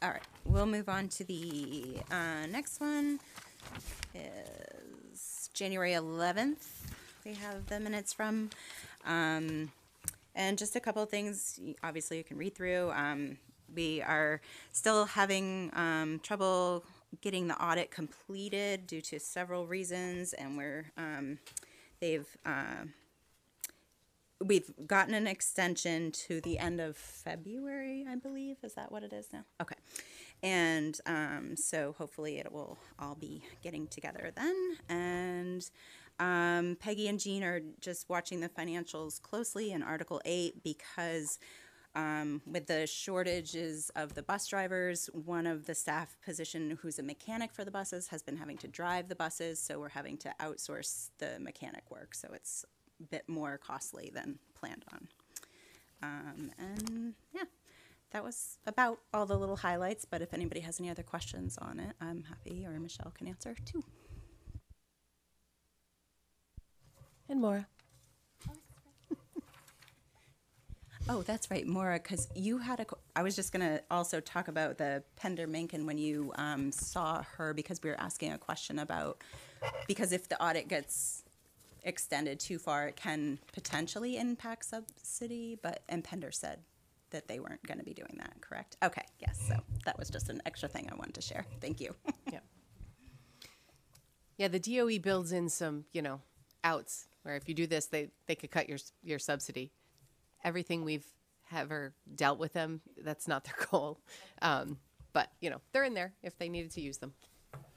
All right. We'll move on to the uh, next one. Is January 11th. We have the minutes from. And just a couple of things, obviously, you can read through. Um, we are still having um, trouble getting the audit completed due to several reasons, and we're um, they've uh, we've gotten an extension to the end of February, I believe. Is that what it is now? Okay. And um, so hopefully it will all be getting together then. And um, Peggy and Jean are just watching the financials closely in Article 8 because um, with the shortages of the bus drivers, one of the staff position who's a mechanic for the buses has been having to drive the buses, so we're having to outsource the mechanic work. So it's a bit more costly than planned on. Um, and yeah, that was about all the little highlights. But if anybody has any other questions on it, I'm happy, or Michelle can answer too. And Maura. Oh, that's right, Maura, because you had a. qu- I was just going to also talk about the Pender Makin when you um, saw her because we were asking a question about because if the audit gets extended too far, it can potentially impact subsidy. But and Pender said that they weren't going to be doing that. Correct? Okay. Yes. So that was just an extra thing I wanted to share. Thank you. Yeah. Yeah, the DOE builds in some, you know, outs where if you do this, they, they could cut your your subsidy. Everything we've ever dealt with them, that's not their goal. Um, but you know, they're in there if they needed to use them.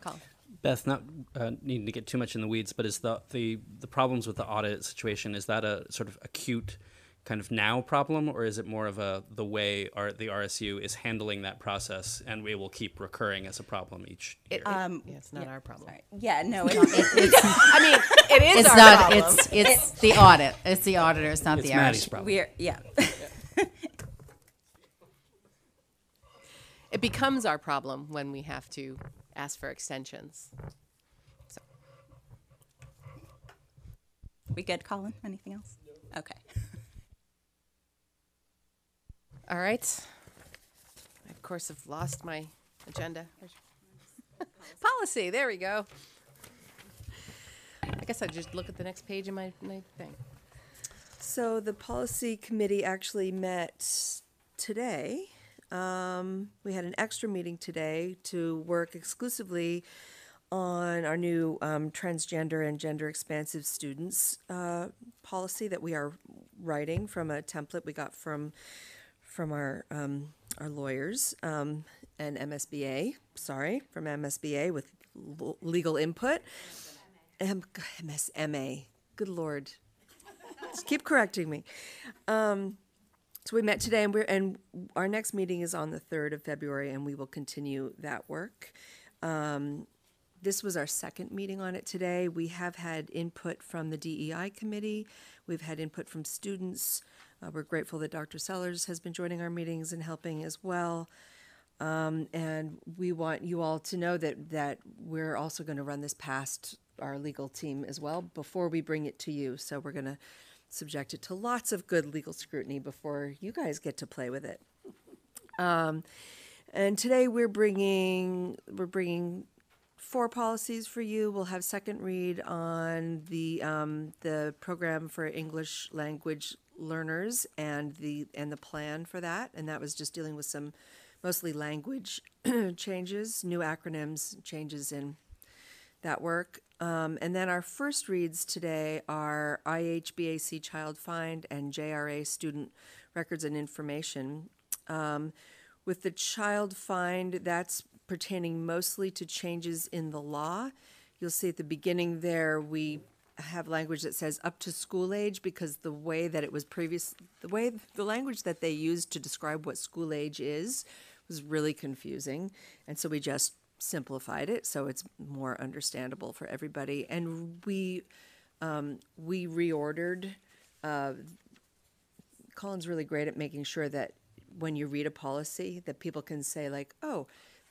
Colin. Beth, not uh, needing to get too much in the weeds, but is the, the the problems with the audit situation is that a sort of acute kind of now problem, or is it more of a the way our, the RSU is handling that process, and we will keep recurring as a problem each year? Um, yeah, it's not our problem. Sorry. Yeah. No. It, I mean, it is It's our not, problem. it's, it's the audit. It's the auditor, it's not it's the Maddie's RSU. problem. we're yeah. it becomes our problem when we have to ask for extensions. So, we good, Colin? Anything else? Okay. All right. I, of course, have lost my agenda. Policy. There we go. I guess I just look at the next page in my, my thing. So the policy committee actually met today. Um, we had an extra meeting today to work exclusively on our new um, transgender and gender expansive students uh, policy that we are writing from a template we got from from our um, our lawyers um, and MSBA. Sorry, from MSBA with l- legal input. M- MSMA. Good lord. Just keep correcting me. Um, so we met today, and we're and our next meeting is on the third of February, and we will continue that work. Um, this was our second meeting on it today. We have had input from the DEI committee. We've had input from students. Uh, we're grateful that Dr. Sellers has been joining our meetings and helping as well. Um, and we want you all to know that that we're also going to run this past our legal team as well before we bring it to you. So we're going to subject it to lots of good legal scrutiny before you guys get to play with it. Um, And today we're bringing we're bringing four policies for you. We'll have second read on the um, the program for English language learners and the and the plan for that. And that was just dealing with some mostly language changes, new acronyms, changes in that work. Um, and then our first reads today are IHBAC Child Find and JRA Student Records and Information. Um, with the Child Find, that's pertaining mostly to changes in the law. You'll see at the beginning there, we have language that says up to school age because the way that it was previous, the way the language that they used to describe what school age is was really confusing. And so we just simplified it so it's more understandable for everybody. And we um, we reordered. Uh, Colin's really great at making sure that when you read a policy, that people can say like, "Oh,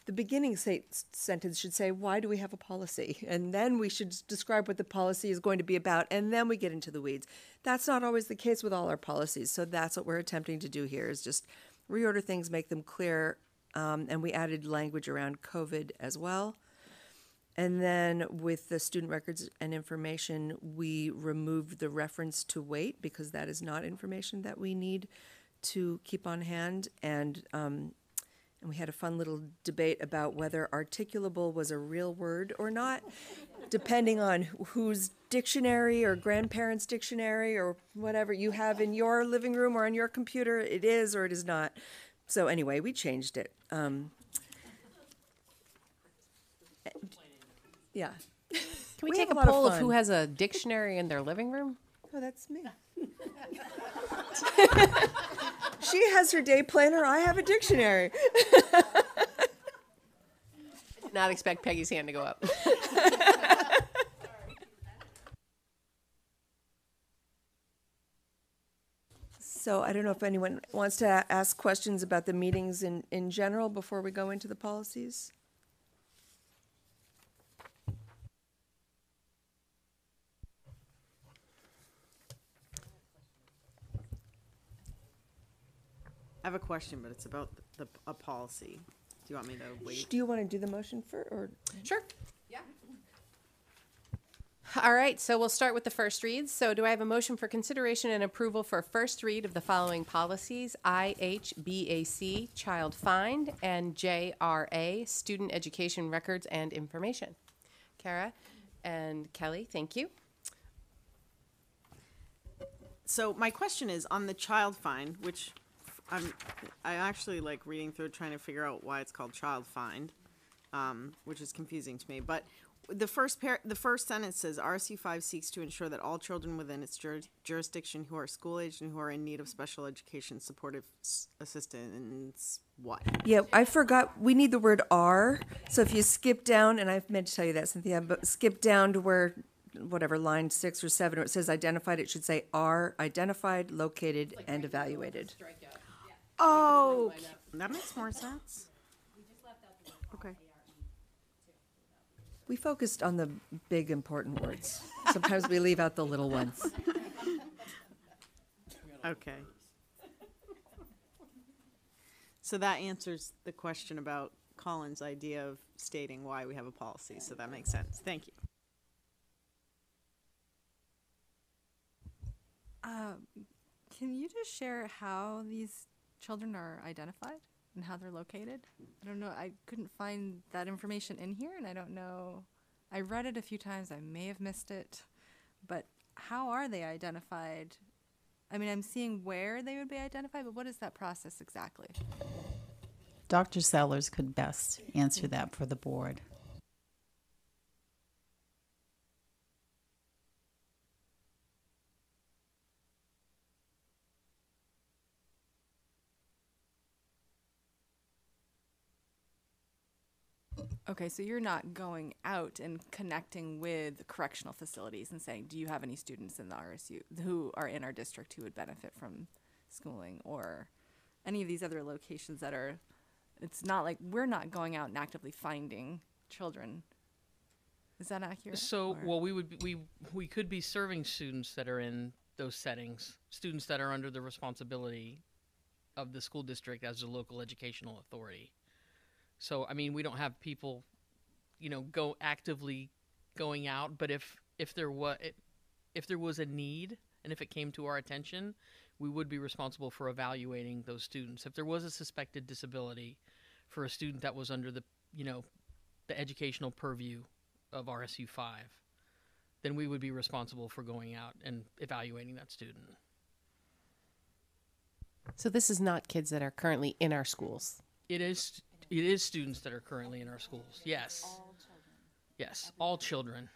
the beginning say, sentence should say, "Why do we have a policy?" And then we should describe what the policy is going to be about, and then we get into the weeds. That's not always the case with all our policies, so that's what we're attempting to do here: is just reorder things, make them clear, um, and we added language around COVID as well. And then with the student records and information, we removed the reference to weight because that is not information that we need to keep on hand. And um, and we had a fun little debate about whether articulable was a real word or not, depending on whose dictionary or grandparents' dictionary or whatever you have in your living room or on your computer, it is or it is not. So anyway, we changed it. Um, yeah. Can we, We take a a lot of poll of, who has a dictionary in their living room? Oh, that's me. she has her day planner. I have a dictionary. Did not expect Peggy's hand to go up. So I don't know if anyone wants to ask questions about the meetings in, in general before we go into the policies. I have a question, but it's about the, a policy. Do you want me to wait? Do you want to do the motion for, or? Sure. Yeah. All right, so we'll start with the first reads. So do I have a motion for consideration and approval for first read of the following policies? IHBAC, Child Find, and JRA, Student Education Records and Information. Kara and Kelly, thank you. So my question is on the child find, which I'm, I actually like reading through, trying to figure out why it's called child find, um, which is confusing to me. But the first par- the first sentence says RSU five seeks to ensure that all children within its jur- jurisdiction who are school aged and who are in need of special education supportive s- assistance. What? Yeah, I forgot, we need the word "are." So if you skip down, and I meant to tell you that, Cynthia, but skip down to where, whatever, line six or seven, where it says identified, it should say "are identified, located, and evaluated." Oh, that makes more sense. Okay. We focused on the big important words. Sometimes we leave out the little ones. Okay. So that answers the question about Colin's idea of stating why we have a policy, so that makes sense. Thank you. Um, can you just share how these children are identified and how they're located? I don't know. I couldn't find that information in here, and I don't know. I read it a few times. I may have missed it, but how are they identified? I mean, I'm seeing where they would be identified, but what is that process exactly? Dr. Sellers could best answer that for the board. Okay, so you're not going out and connecting with correctional facilities and saying, do you have any students in the RSU who are in our district who would benefit from schooling or any of these other locations that are, it's not like we're not going out and actively finding children. Is that accurate? So, Or- well, we would be- we we could be serving students that are in those settings, students that are under the responsibility of the school district as the local educational authority. So I mean, we don't have people, you know, go actively going out. But if if there was if there was a need and if it came to our attention, we would be responsible for evaluating those students. If there was a suspected disability for a student that was under the you know the educational purview of RSU five, then we would be responsible for going out and evaluating that student. So this is not kids that are currently in our schools. It is it is students that are currently in our schools. Yes. Yes, all children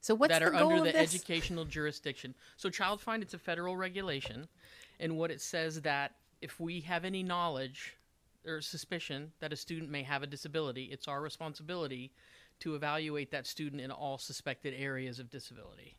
So what's that the are goal under the this? educational jurisdiction. So Child Find it's a federal regulation and what it says that if we have any knowledge or suspicion that a student may have a disability, it's our responsibility to evaluate that student in all suspected areas of disability.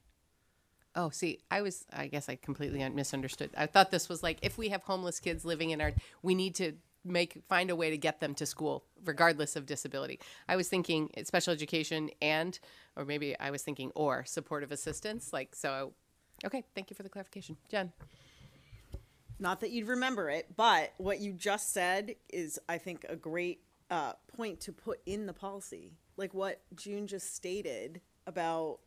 Oh, see, I was, I guess I completely misunderstood. I thought this was like if we have homeless kids living in our, we need to make, find a way to get them to school regardless of disability. I was thinking special education and, or maybe I was thinking or supportive assistance. Like, so, okay, thank you for the clarification. Jen. Not that you'd remember it, but what you just said is, I think, a great uh, point to put in the policy. Like what June just stated about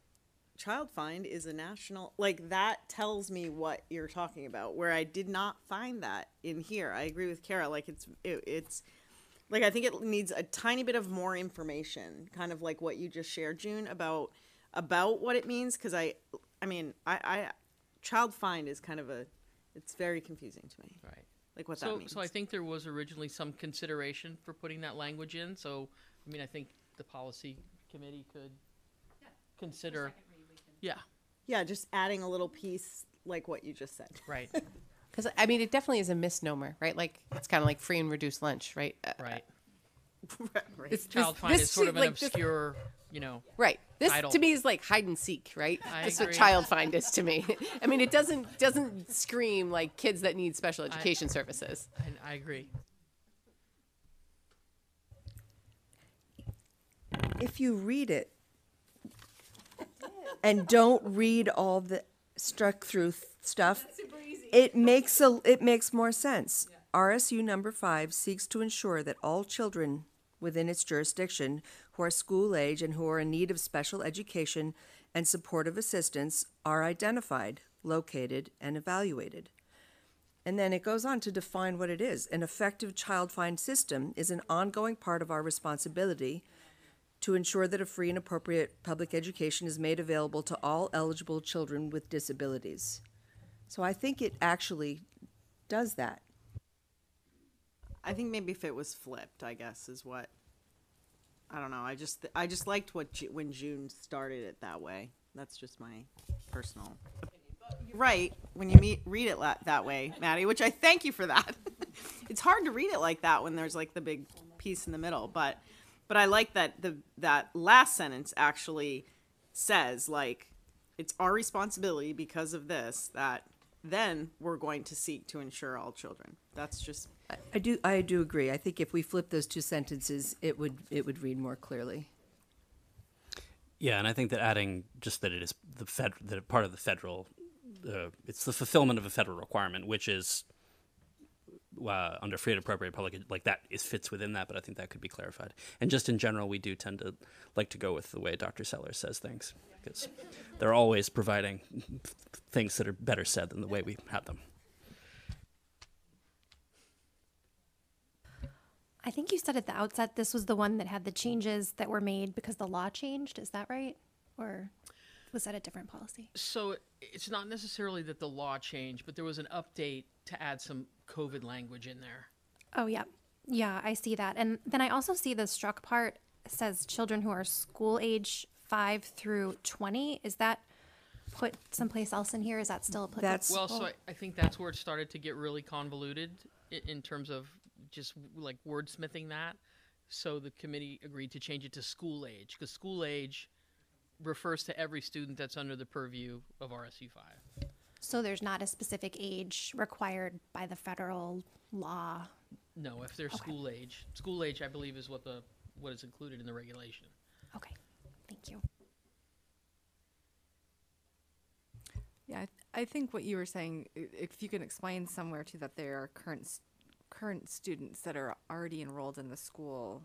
Child Find is a national, like that tells me what you're talking about. Where I did not find that in here. I agree with Kara. Like it's it, it's like I think it needs a tiny bit of more information, kind of like what you just shared, June, about about what it means. Because I, I mean, I, I, Child Find is kind of a, it's very confusing to me. Right. Like what so, that means. So I think there was originally some consideration for putting that language in. So, I mean, I think the policy committee could consider. Yeah. Yeah, just adding a little piece like what you just said. Right. Because I mean, it definitely is a misnomer, right? Like it's kind of like free and reduced lunch, right? Uh, Right. right. This- Child this- Find this is sort shit, of an like, this- obscure, you know. Right. This title. to me is like hide and seek, right? I That's what child find is to me. I mean, it doesn't doesn't scream like kids that need special education services. I, I agree. if you read it and don't read all the struck through th- stuff, it makes a it makes more sense. RSU number five seeks to ensure that all children within its jurisdiction who are school age and who are in need of special education and supportive assistance are identified, located, and evaluated. And then it goes on to define what it is. An effective child find system is an ongoing part of our responsibility to ensure that a free and appropriate public education is made available to all eligible children with disabilities. So I think it actually does that. I think maybe if it was flipped, I guess is what. I don't know. I just I just liked what when June started it that way. That's just my personal. Right when you meet, read it la- that way, Maddie, which I thank you for that. it's hard to read it like that when there's like the big piece in the middle, but but I like that the that last sentence actually says like it's our responsibility because of this that then we're going to seek to ensure all children. That's just I- I do, I do agree. I think if we flip those two sentences, it would, it would read more clearly. Yeah, and I think that adding just that it is the fed that part of the federal, uh, it's the fulfillment of a federal requirement, which is uh, under free and appropriate public like that is fits within that. But I think that could be clarified. And just in general, we do tend to like to go with the way Dr. Sellers says things because they're always providing things that are better said than the way we have them. I think you said at the outset this was the one that had the changes that were made because the law changed. Is that right? Or was that a different policy? So it's not necessarily that the law changed, but there was an update to add some COVID language in there. Oh, yeah. Yeah, I see that. And then I also see the struck part says children who are school age 5 through 20. Is that put someplace else in here? Is that still applicable? That's- Well, so I, I think that's where it started to get really convoluted in, in terms of just like wordsmithing that. So the committee agreed to change it to school age because school age refers to every student that's under the purview of RSU 5. So there's not a specific age required by the federal law. No, if they're school age, school age, I believe, is what the what is included in the regulation. Okay, thank you. Yeah, I, th- I think what you were saying, i- if you can explain somewhere too that there are current, s- current students that are already enrolled in the school,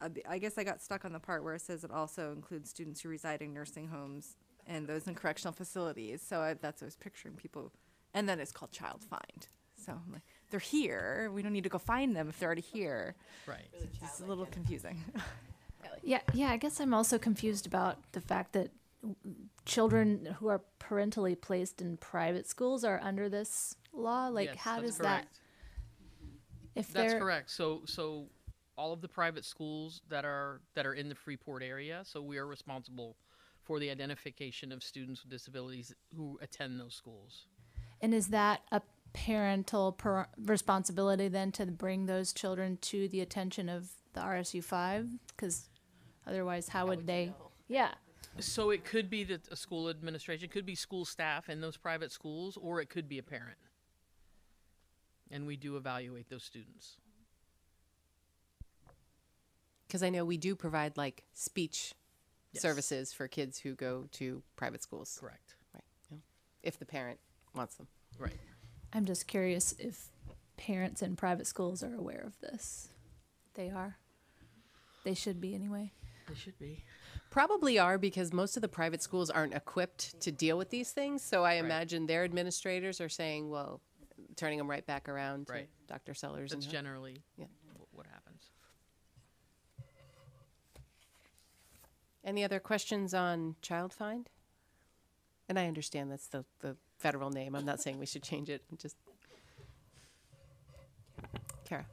uh, I guess I got stuck on the part where it says it also includes students who reside in nursing homes and those in correctional facilities. So I, that's what I was picturing people, and then it's called child find. So I'm like, they're here. We don't need to go find them if they're already here. Right. It's a little confusing. Yeah, yeah. I guess I'm also confused about the fact that children who are parentally placed in private schools are under this law. Like, Yes, how that's does correct. that? If That's they're correct. So so all of the private schools that are that are in the Freeport area, so we are responsible for the identification of students with disabilities who attend those schools. And is that a parental per- responsibility then to bring those children to the attention of the RSU five? Because otherwise, how, would they? Yeah. So it could be that a school administration could be school staff in those private schools, or it could be a parent. And we do evaluate those students. Because I know we do provide like speech Yes. services for kids who go to private schools. Correct. Right. yeah. If the parent wants them. Right. I'm just curious if parents in private schools are aware of this. They are. They should be anyway. They should be. Probably are because most of the private schools aren't equipped to deal with these things. So I imagine their administrators are saying, well, turning them right back around to Right. Dr. Sellers. That's and generally Yeah. wh- what happens. Any other questions on Child Find? And I understand that's the, the federal name. I'm not saying we should change it. I'm just Kara.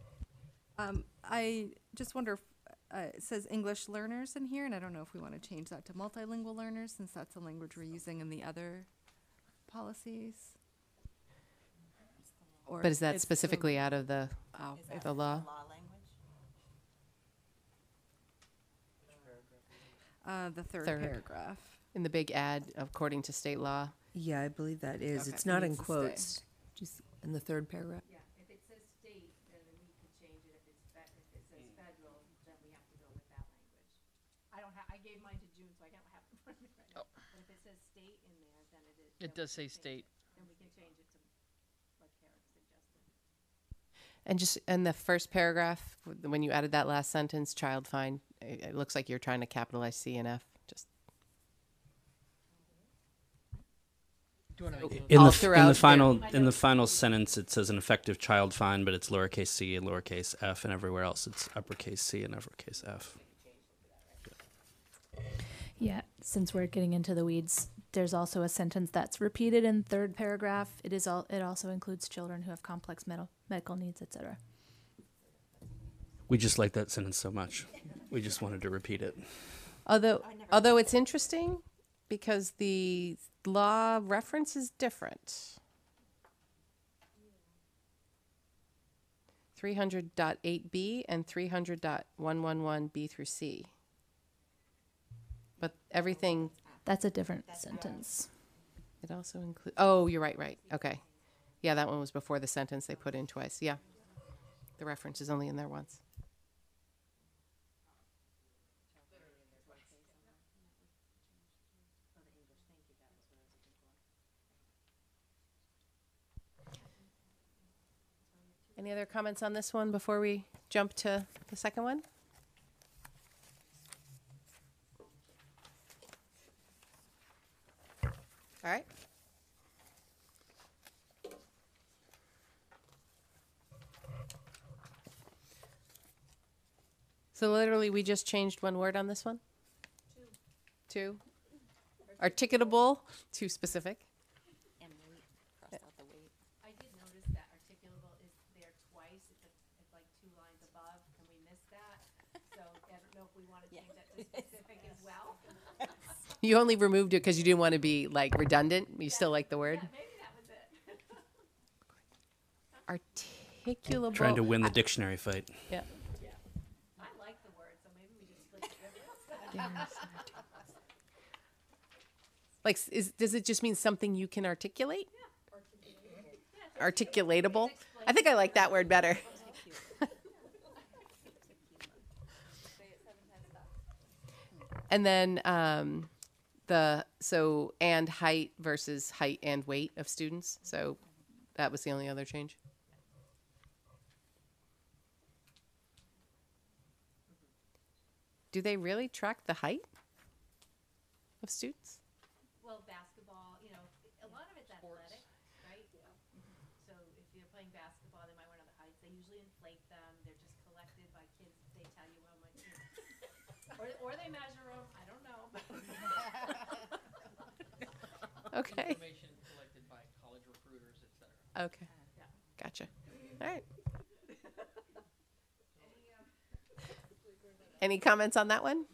Um, I just wonder, if, uh, it says English learners in here, and I don't know if we want to change that to multilingual learners, since that's the language we're using in the other policies. Or But is that it's the- specifically out of the Oh, if- the law? Uh, the third, Third. paragraph. In the big ad, according to state law. Yeah, I believe that is. Okay. It's not It in needs to stay. quotes. Just in the third paragraph. If it says state, then we could change it. If it's, fe- if it says federal, then we have to go with that language. I don't have, I gave mine to June, so I don't have it in front of me right now. But if it says state in there, then it is. It does say state. change- Then we can change it to what Kara suggested. And just in the first paragraph, when you added that last sentence, child find, it, it looks like you're trying to capitalize C and F. Just Do you want to make In the, in throughout the there. final in the final sentence, it says an effective child find, but it's lowercase c and lowercase f, and everywhere else it's uppercase c and uppercase f. Yeah, since we're getting into the weeds, there's also a sentence that's repeated in third paragraph. It is all. It also includes children who have complex medical medical needs, etc. We just like that sentence so much, we just wanted to repeat it. although although it's interesting because the law reference is different. 300.8b and 300.111b through c. But everything That's a different sentence. It also includes. Oh, you're right. Right. Okay. Yeah, that one was before the sentence they put in twice. Yeah, the reference is only in there once. Any other comments on this one before we jump to the second one? Right. So literally, we just changed one word on this one? Two. Two. Articulable, too specific. And weight, cross out the weight. I did notice that articulable is there twice, it's, a- it's like two lines above, and we missed that. So I don't know if we want to change that to specific as well. You only removed it because you didn't want to be like redundant. You still like the word? Maybe that was it. Articulable. Trying to win the dictionary fight. Yeah. I like the word, so maybe we just split the difference. Like, is does it just mean something you can articulate? Articulatable. I think I like that word better. and then um, the so and height versus height and weight of students. So that was the only other change. Do they really track the height of students? Okay. Information collected by college recruiters, et cetera. Okay. Gotcha. All right. Any comments on that one?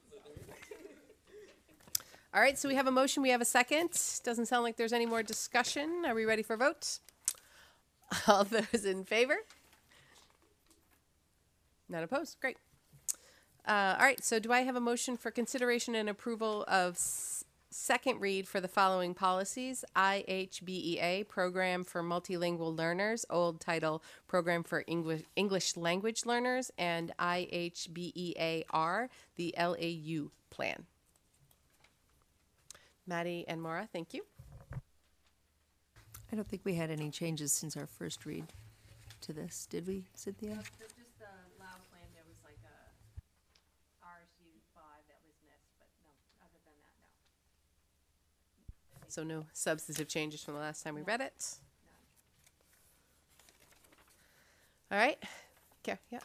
All right, so we have a motion, we have a second. Doesn't sound like there's any more discussion. Are we ready for vote? All those in favor? None opposed. Great. Uh, all right, so do I have a motion for consideration and approval of s- second read for the following policies? IHBEA, Program for Multilingual Learners, old title Program for English, English Language Learners, and IHBEAR, the LAU plan. Maddie and Maura, thank you. I don't think we had any changes since our first read to this, did we, Cynthia? Just the LAU plan, there was like a RSU five that was missed, but no, other than that, no. So no substantive changes from the last time we read it. All right. Okay, yeah.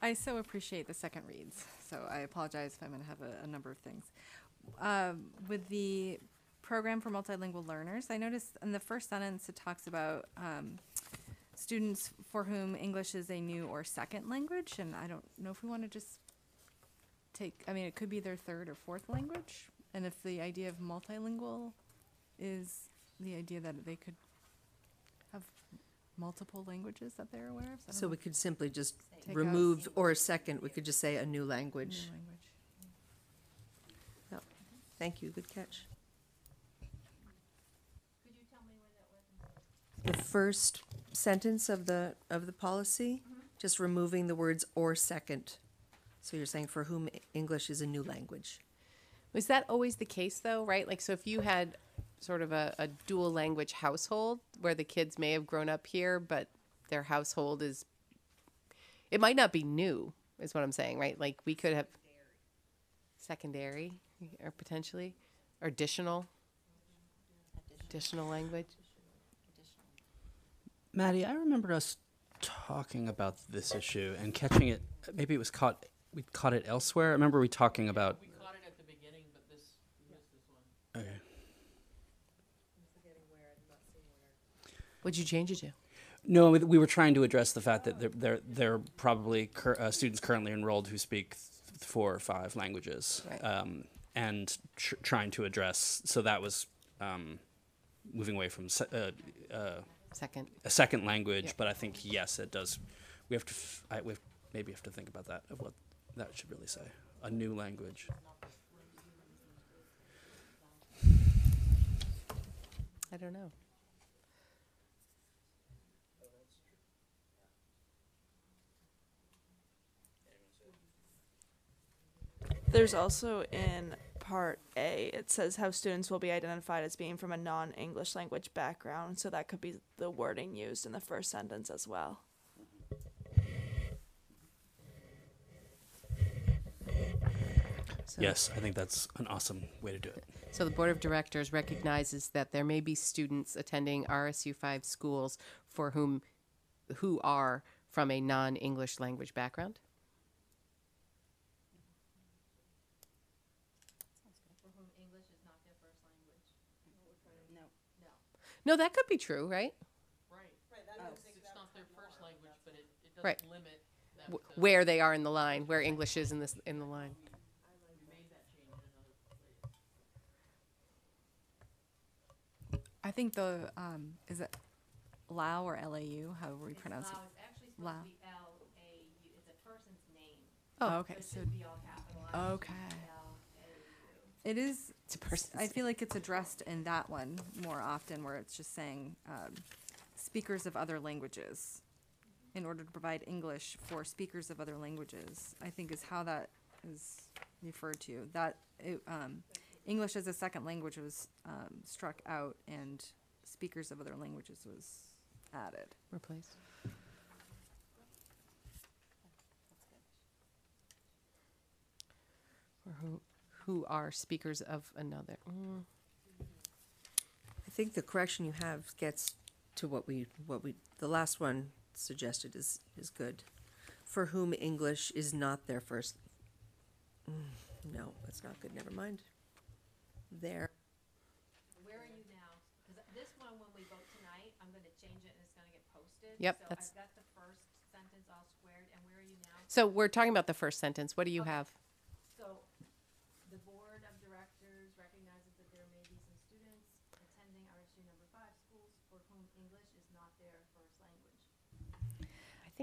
I so appreciate the second reads, so I apologize if I'm going to have a, a number of things. Um, with the program for multilingual learners, I noticed in the first sentence it talks about um, students for whom English is a new or second language, and I don't know if we want to just take. I mean, it could be their third or fourth language, and if the idea of multilingual is the idea that they could have multiple languages that they're aware of. I don't So know. we could simply just Take out remove, or a second, we could just say a new language. New language. Yep. Thank you, good catch. The first sentence of the, of the policy, just removing the words or second. So you're saying for whom English is a new language. Was that always the case though, right? Like, so if you had sort of a, a dual language household where the kids may have grown up here, but their household is, it might not be new, is what I'm saying, right? Like, we could have secondary or potentially, or additional, additional language. Maddie, I remember us talking about this issue and catching it. Maybe it was caught. We caught it elsewhere. I remember we talking about. We caught it at the beginning, but this, we missed this one. Okay. What'd you change it to? No, we- we were trying to address the fact that there there there are probably cur- uh, students currently enrolled who speak th- four or five languages, Right. um, and tr- trying to address. So that was um, moving away from se- uh, uh, Second. a second language. Yep. But I think yes, it does. We have to. F- I, we have, maybe have to think about that of what that should really say. A new language. I don't know. There's also in part A, it says how students will be identified as being from a non English language background. So that could be the wording used in the first sentence as well. So- Yes, I think that's an awesome way to do it. So the Board of Directors recognizes that there may be students attending RSU five schools for whom, who are from a non-English language background. No, that could be true, right? Right. It's not their first language, but it, it doesn't Right. limit them Wh- Where they are in the line, where English is in this, in the line. We made that change in another place. I think the um, is it Lao or LAU, however we pronounce it. It's actually Lao. supposed to be L A U. It's a person's name. Oh, okay. So it So should be all capitalized. okay, L A U. it is. It's a person's I feel like it's addressed in that one more often, where it's just saying um, speakers of other languages, in order to provide English for speakers of other languages. I think is how that is referred to. That it, um, English as a second language was um, struck out, and speakers of other languages was added. Replaced. who, who are speakers of another. Mm. I think the correction you have gets to what we, what we, the last one suggested is, is good. For whom English is not their first. Mm, No, that's not good, never mind. There. Where are you now? Because this one, when we vote tonight, I'm gonna change it and it's gonna get posted. Yep, So that's- I've got the first sentence all squared, and where are you now? So we're talking about the first sentence. What do you have? So, the board of directors recognizes that there may be some students attending RSU number five schools for whom English is not their first language.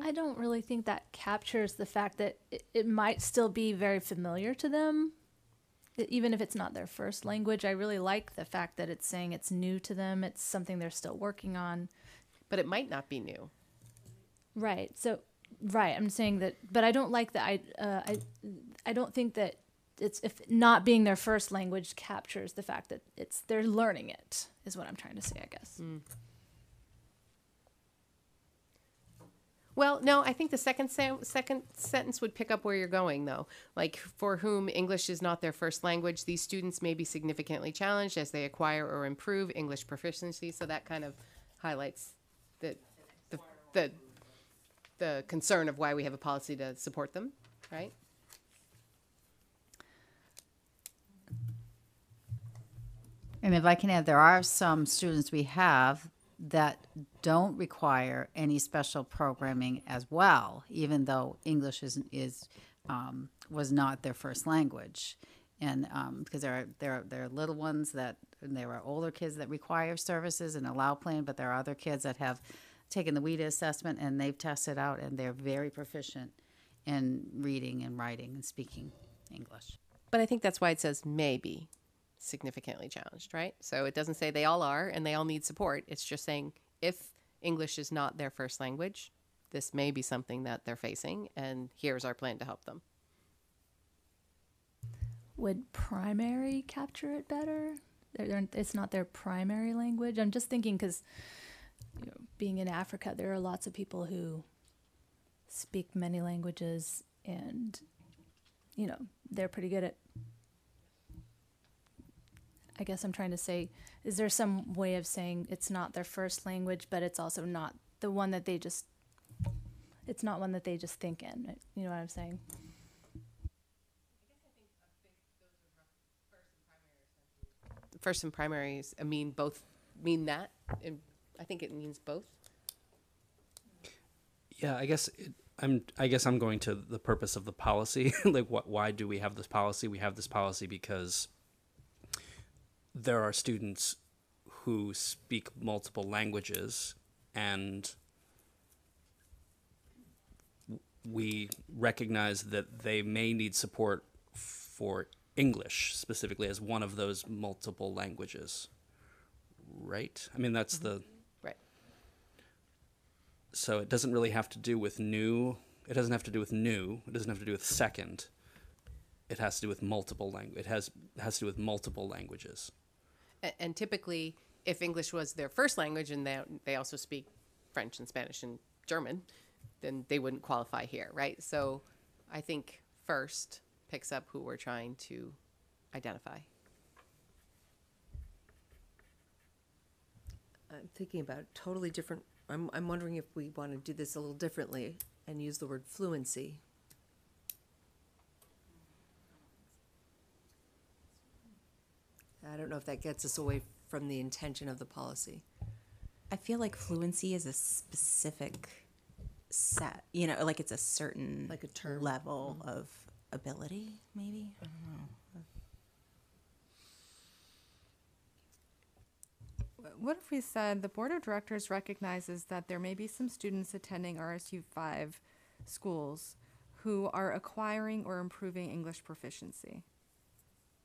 I don't really think that captures the fact that it, it might still be very familiar to them, even if it's not their first language. I really like the fact that it's saying it's new to them. It's something they're still working on. But it might not be new. Right. So, right. I'm saying that, but I don't like that. I, uh, I, I don't think that it's if not being their first language captures the fact that it's they're learning it. Is what I'm trying to say. I guess. Well, no, I think the second second sentence would pick up where you're going, though. Like, for whom English is not their first language, these students may be significantly challenged as they acquire or improve English proficiency. So that kind of highlights the the the, the concern of why we have a policy to support them, right? And if I can add, there are some students we have that don't require any special programming as well, even though English is, is um, was not their first language. And um, because there are, there are there are little ones that and there are older kids that require services and a LAU plan, but there are other kids that have taken the WIDA assessment and they've tested out and they're very proficient in reading and writing and speaking English. But I think that's why it says maybe significantly challenged, right? So it doesn't say they all are and they all need support. It's just saying if English is not their first language, this may be something that they're facing, and here's our plan to help them. Would primary capture it better? They're, they're, it's not their primary language. I'm just thinking because, you know, being in Africa, there are lots of people who speak many languages, and you know they're pretty good at. I guess I'm trying to say, is there some way of saying it's not their first language, but it's also not the one that they just. It's not one that they just think in. You know what I'm saying? First and primaries, I mean both mean that. And I think it means both. Yeah, I guess it, I'm. I guess I'm going to the purpose of the policy. like, what? Why do we have this policy? We have this policy because there are students who speak multiple languages, and we recognize that they may need support for English specifically as one of those multiple languages. Right? I mean, that's mm-hmm. the Right. so it doesn't really have to do with new it doesn't have to do with new it doesn't have to do with second it has to do with multiple language it has has to do with multiple languages And typically, if English was their first language and they, they also speak French and Spanish and German, then they wouldn't qualify here, right? So I think first picks up who we're trying to identify. I'm thinking about totally different, I'm, I'm wondering if we want to do this a little differently and use the word fluency. I don't know if that gets us away from the intention of the policy. I feel like fluency is a specific set, you know, like it's a certain Like a term. level mm-hmm. of ability, maybe. I don't know. What if we said the board of directors recognizes that there may be some students attending RSU five schools who are acquiring or improving English proficiency?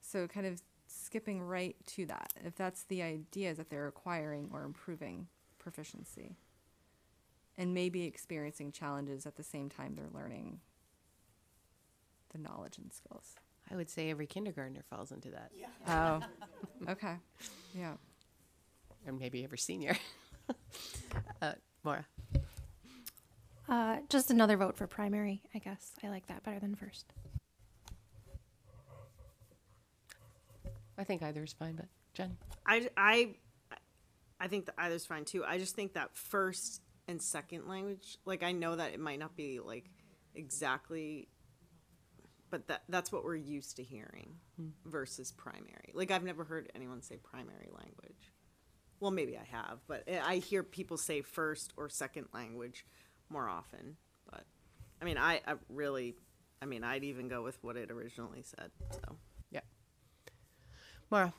So kind of skipping right to that, if that's the idea is that they're acquiring or improving proficiency. And maybe experiencing challenges at the same time they're learning the knowledge and skills. I would say every kindergartner falls into that. Oh, okay, yeah. Or maybe every senior. uh, Maura. Uh, just another vote for primary, I guess. I like that better than first. I think either is fine, but Jen. I, I, I think that either's fine too. I just think that first and second language, like I know that it might not be like exactly, but that that's what we're used to hearing hmm. versus primary. Like I've never heard anyone say primary language. Well, maybe I have, but I I hear people say first or second language more often. But I mean, I, I really, I mean, I'd even go with what it originally said. So. Yeah. Mara.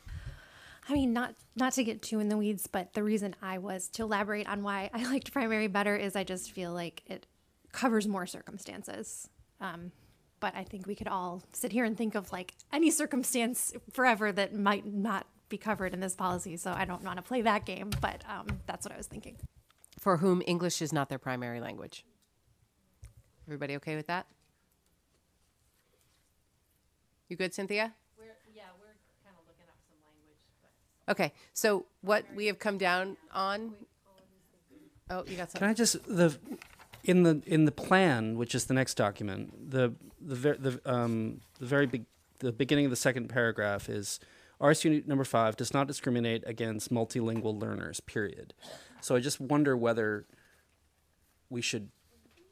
I mean, not not to get too in the weeds, but the reason I was to elaborate on why I liked primary better is I just feel like it covers more circumstances. Um, but I think we could all sit here and think of like any circumstance forever that might not be covered in this policy. So I don't want to play that game, but um, that's what I was thinking. For whom English is not their primary language. Everybody okay with that? You good, Cynthia? We're, yeah, we're kind of looking up some language, but. Okay, so what we have come down on. Oh, you got something. Can? I just the in the in the plan, which is the next document, the the ver- the um the very big the beginning of the second paragraph is RSU number five does not discriminate against multilingual learners. Period. So I just wonder whether we should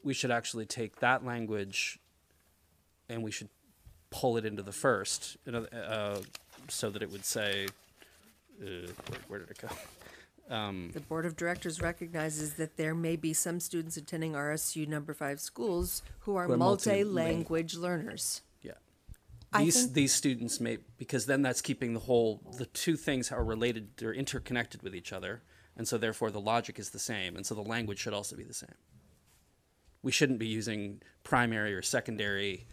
we should actually take that language and we should pull it into the first, you know, uh, so that it would say, where, where did it go? Um, The Board of Directors recognizes that there may be some students attending RSU number five schools who are Who are multi- multi-language learners. Yeah. I These think- these students may because then that's keeping the whole the two things are related they're interconnected with each other and so therefore the logic is the same and so the language should also be the same. We shouldn't be using primary or secondary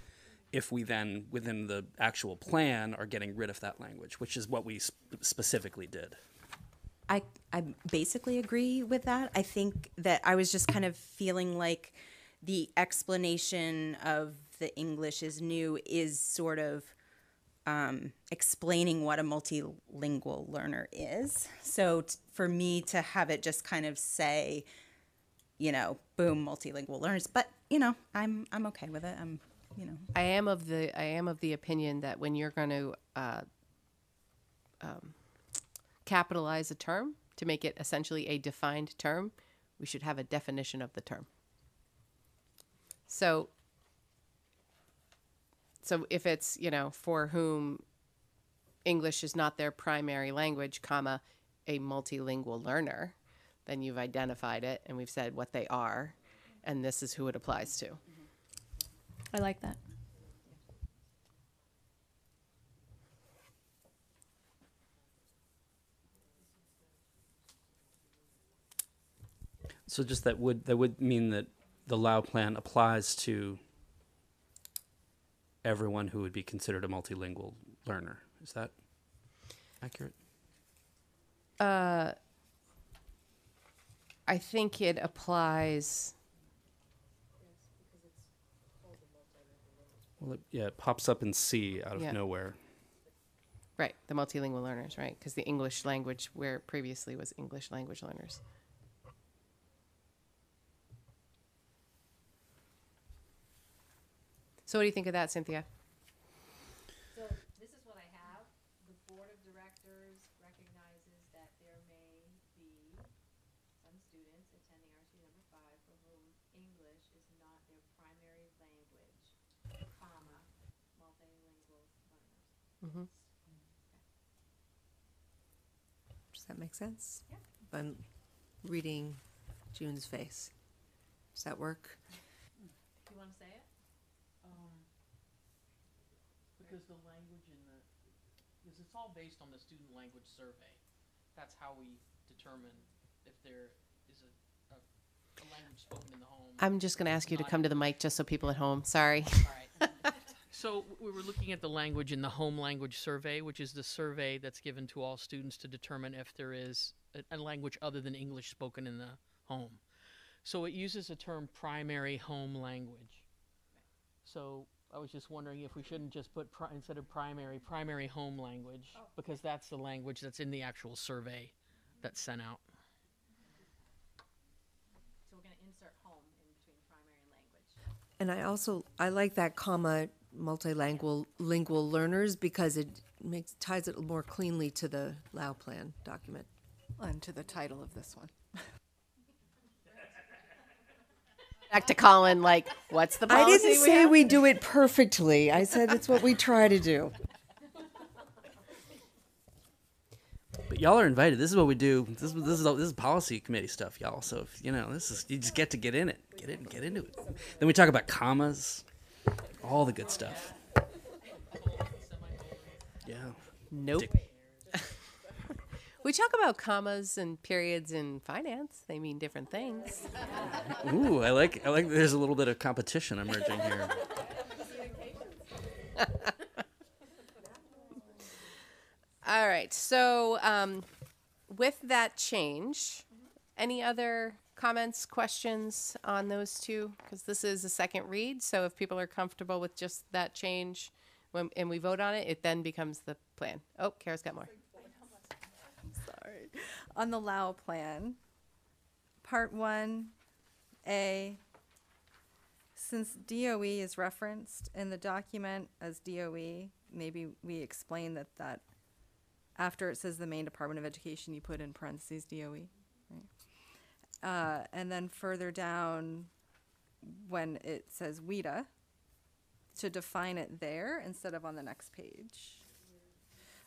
if we then within the actual plan are getting rid of that language, which is what we sp- specifically did. I, I basically agree with that. I think that I was just kind of feeling like the explanation of the English is new is sort of um, explaining what a multilingual learner is. So t- for me to have it just kind of say, you know, boom, multilingual learners, but you know, I'm I'm okay with it. I'm, you know, I am of the I am of the opinion that when you're going to uh, um, capitalize a term to make it essentially a defined term, we should have a definition of the term. So, so if it's you know for whom English is not their primary language, comma, a multilingual learner, then you've identified it and we've said what they are, and this is who it applies to. I like that. So just that would that would mean that the LAU plan applies to everyone who would be considered a multilingual learner. Is that accurate? Uh, I think it applies. Well, it, yeah, it pops up in C out of Yeah. nowhere. Right, the multilingual learners, right? Because the English language, where previously was English language learners. So, what do you think of that, Cynthia? So this is what I have. The board of directors recognizes that there may be some students attending RSU number five for whom English is not their primary language, comma, multilingual learners. Mm-hmm. Does that make sense? I'm reading June's face. Does that work? Do you want to say it? Um, because the language in the, because it's all based on the student language survey. That's how we determine if there is a, a, a language spoken in the home. I'm just going to ask you to come to the mic just so people at home. Sorry. So we were looking at the language in the home language survey, which is the survey that's given to all students to determine if there is a, a language other than English spoken in the home. So it uses the term primary home language. So I was just wondering if we shouldn't just put pri- instead of primary, primary home language, oh. because that's the language that's in the actual survey that's sent out. So we're going to insert home in between primary and language. And I also, I like that comma multilingual lingual learners because it makes ties it more cleanly to the LAU plan document. And to the title of this one. Back to Colin, like, what's the policy? I didn't we say have? we do it perfectly. I said it's what we try to do. But y'all are invited. This is what we do. This is this is this is policy committee stuff, y'all. So if, you know, this is you just get to get in it, get in, get into it. Then we talk about commas, all the good stuff. Yeah. Nope. Dick- We talk about commas and periods in finance. They mean different things. Ooh, I like I like. There's a little bit of competition emerging here. All right. So, um, with that change, any other comments, questions on those two? Because this is a second read. So, if people are comfortable with just that change, when and we vote on it, it then becomes the plan. Oh, Kara's got more. Sorry. On the LAU plan, part one, A, since DOE is referenced in the document as DOE, maybe we explain that that after it says the Maine Department of Education, you put in parentheses DOE? Uh, and then further down, when it says WIDA, to define it there instead of on the next page.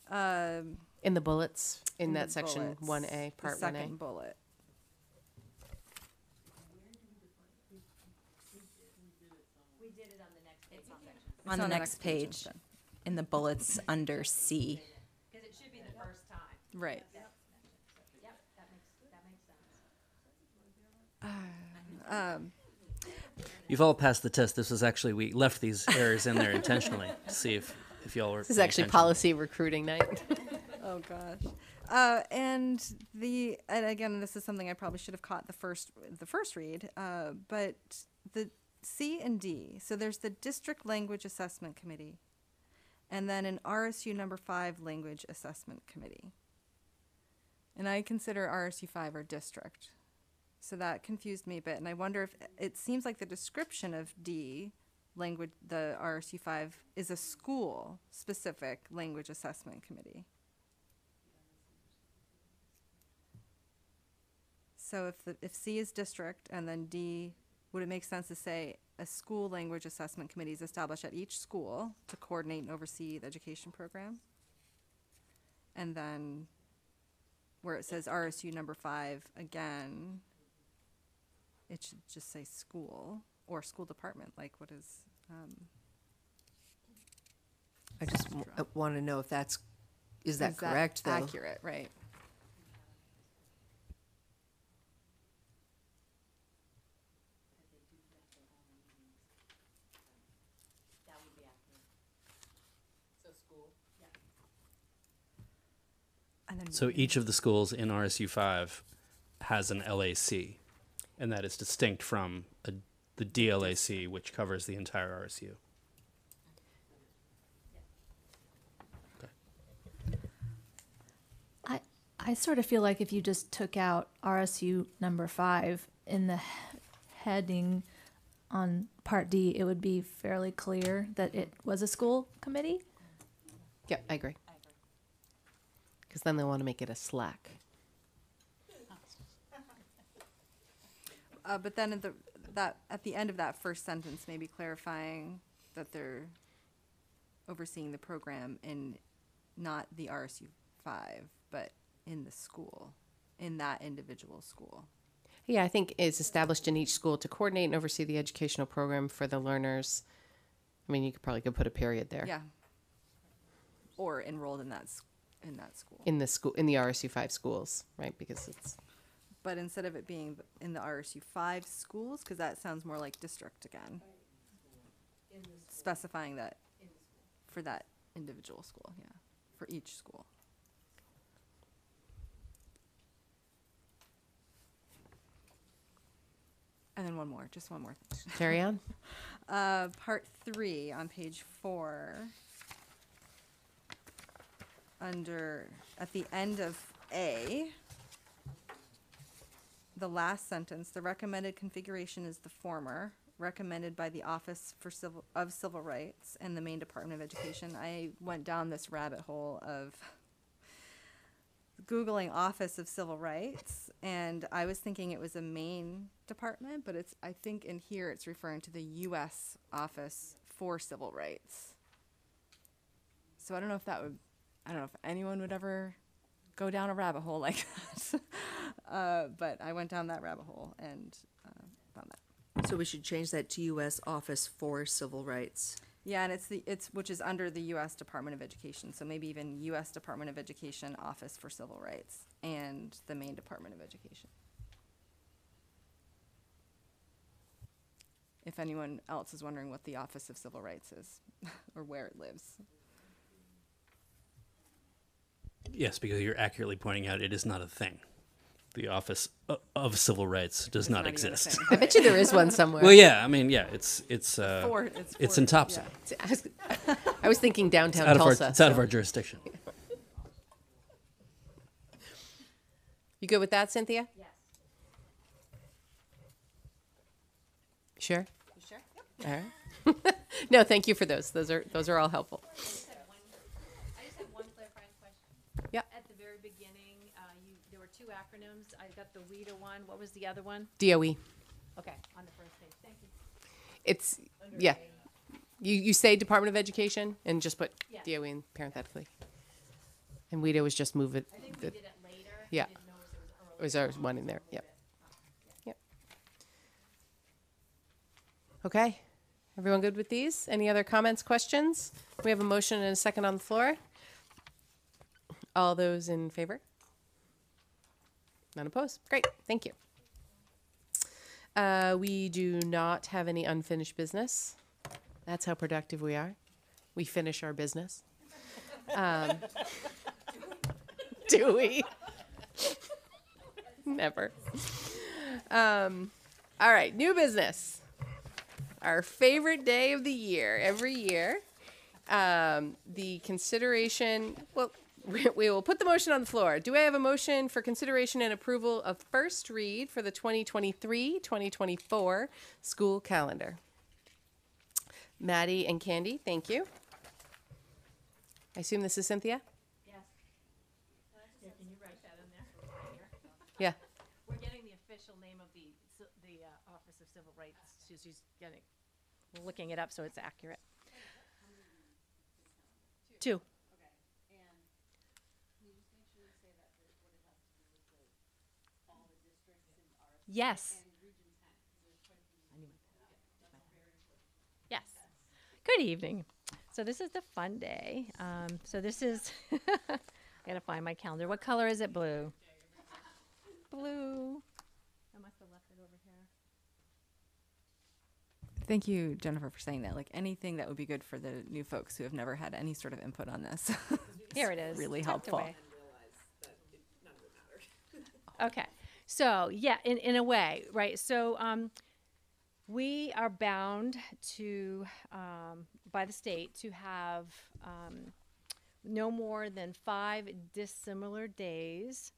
Um, In the bullets, in, in that the section bullets, 1A, the part 1A. second bullet. On the next page, instead. in the bullets under C. Because it should be the first time. Right. Yep, that makes, that. Um, You've all passed the test. This was actually we left these errors in there intentionally to see if if y'all were. This is actually policy recruiting night. oh gosh. Uh, and the and again, this is something I probably should have caught the first the first read. Uh, but the C and D. So there's the district language assessment committee, and then an RSU number five language assessment committee. And I consider RSU five our district, so that confused me a bit. And I wonder if it seems like the description of D language the RSU five is a school specific language assessment committee. So if the, if C is district and then D, would it make sense to say a school language assessment committee is established at each school to coordinate and oversee the education program? And then where it says RSU number five, again, it should just say school or school department, like what is, um, I just want to know if that's is that correct though? Accurate, right. That would be accurate. So school? Yeah. And then So each of the schools in RSU five has an LAC, and that is distinct from a, the DLAC, which covers the entire RSU. Okay. I I sort of feel like if you just took out RSU number five in the he- heading on Part D, it would be fairly clear that it was a school committee. Yep, I agree. Because then they want to make it a SLAC. Uh, but then at the that at the end of that first sentence, maybe clarifying that they're overseeing the program in not the RSU five, but in the school, in that individual school. Yeah, I think it's established in each school to coordinate and oversee the educational program for the learners. I mean, you could probably could put a period there. Yeah. Or enrolled in that in that school. In the school, in the RSU five schools, right? Because it's but instead of it being in the RSU five schools, because that sounds more like district again. Specifying that for that individual school, yeah, for each school. And then one more, just one more. carry on. Uh, part three on page four. Under, at the end of A, the last sentence, the recommended configuration is the former, recommended by the Office for Civil of Civil Rights and the Maine Department of Education. I went down this rabbit hole of googling Office of Civil Rights, and I was thinking it was a Maine department, but it's I think in here it's referring to the U.S. Office for Civil Rights. So I don't know if that would, I don't know if anyone would ever go down a rabbit hole like that. Uh, but I went down that rabbit hole and uh, found that. So we should change that to U.S. Office for Civil Rights. Yeah, and it's the it's which is under the U.S. Department of Education, so maybe even U.S. Department of Education Office for Civil Rights and the Maine Department of Education. If anyone else is wondering what the Office of Civil Rights is or where it lives. Yes, because you're accurately pointing out it is not a thing. The Office of Civil Rights does not, not exist. I bet you there is one somewhere. well, yeah, I mean, yeah, it's it's uh, For- it's it's in Topsham. yeah. I was, I was thinking downtown It's out of our Tulsa. it's out of our jurisdiction. You good with that, Cynthia? Yes. Sure. Sure? All right. no, thank you for those. Those are those are all helpful. I just have one clarifying question. Yeah. At the very beginning, uh, you, there were two acronyms. I got the WIDA one. What was the other one? DOE. Okay, on the first page. Thank you. It's yeah. You you say Department of Education and just put Yeah. DOE in parenthetically. And WIDA was just move it. I think the- we did it later. I Yeah. didn't notice it was early. Was there one in there? Yep. Yep. Okay. Everyone good with these? Any other comments, questions? We have a motion and a second on the floor. All those in favor? None opposed. Great. Thank you. Uh, we do not have any unfinished business. That's how productive we are. We finish our business. Um, do we? Never. Um, all right, new business. Our favorite day of the year, every year. Um, the consideration, well, we, we will put the motion on the floor. Do I have a motion for consideration and approval of first read for the 2023 2024 school calendar? Maddie and Candy, thank you. I assume this is Cynthia? Yes. Can you write that in there? Yeah. We're getting the official name of the, ci- the uh, Office of Civil Rights. She's, she's getting, looking it up so it's accurate. Two. Yes. Yes. Good evening. So this is the fun day. Um, so this is, I gotta find my calendar. What color is it? Blue. Blue. I must have left it over here. Thank you, Jennifer, for saying that. Like anything that would be good for the new folks who have never had any sort of input on this. Here it is. Really tucked helpful. away. Okay. So yeah, in, in a way, right? So um, we are bound to um, by the state to have um, no more than five dissimilar days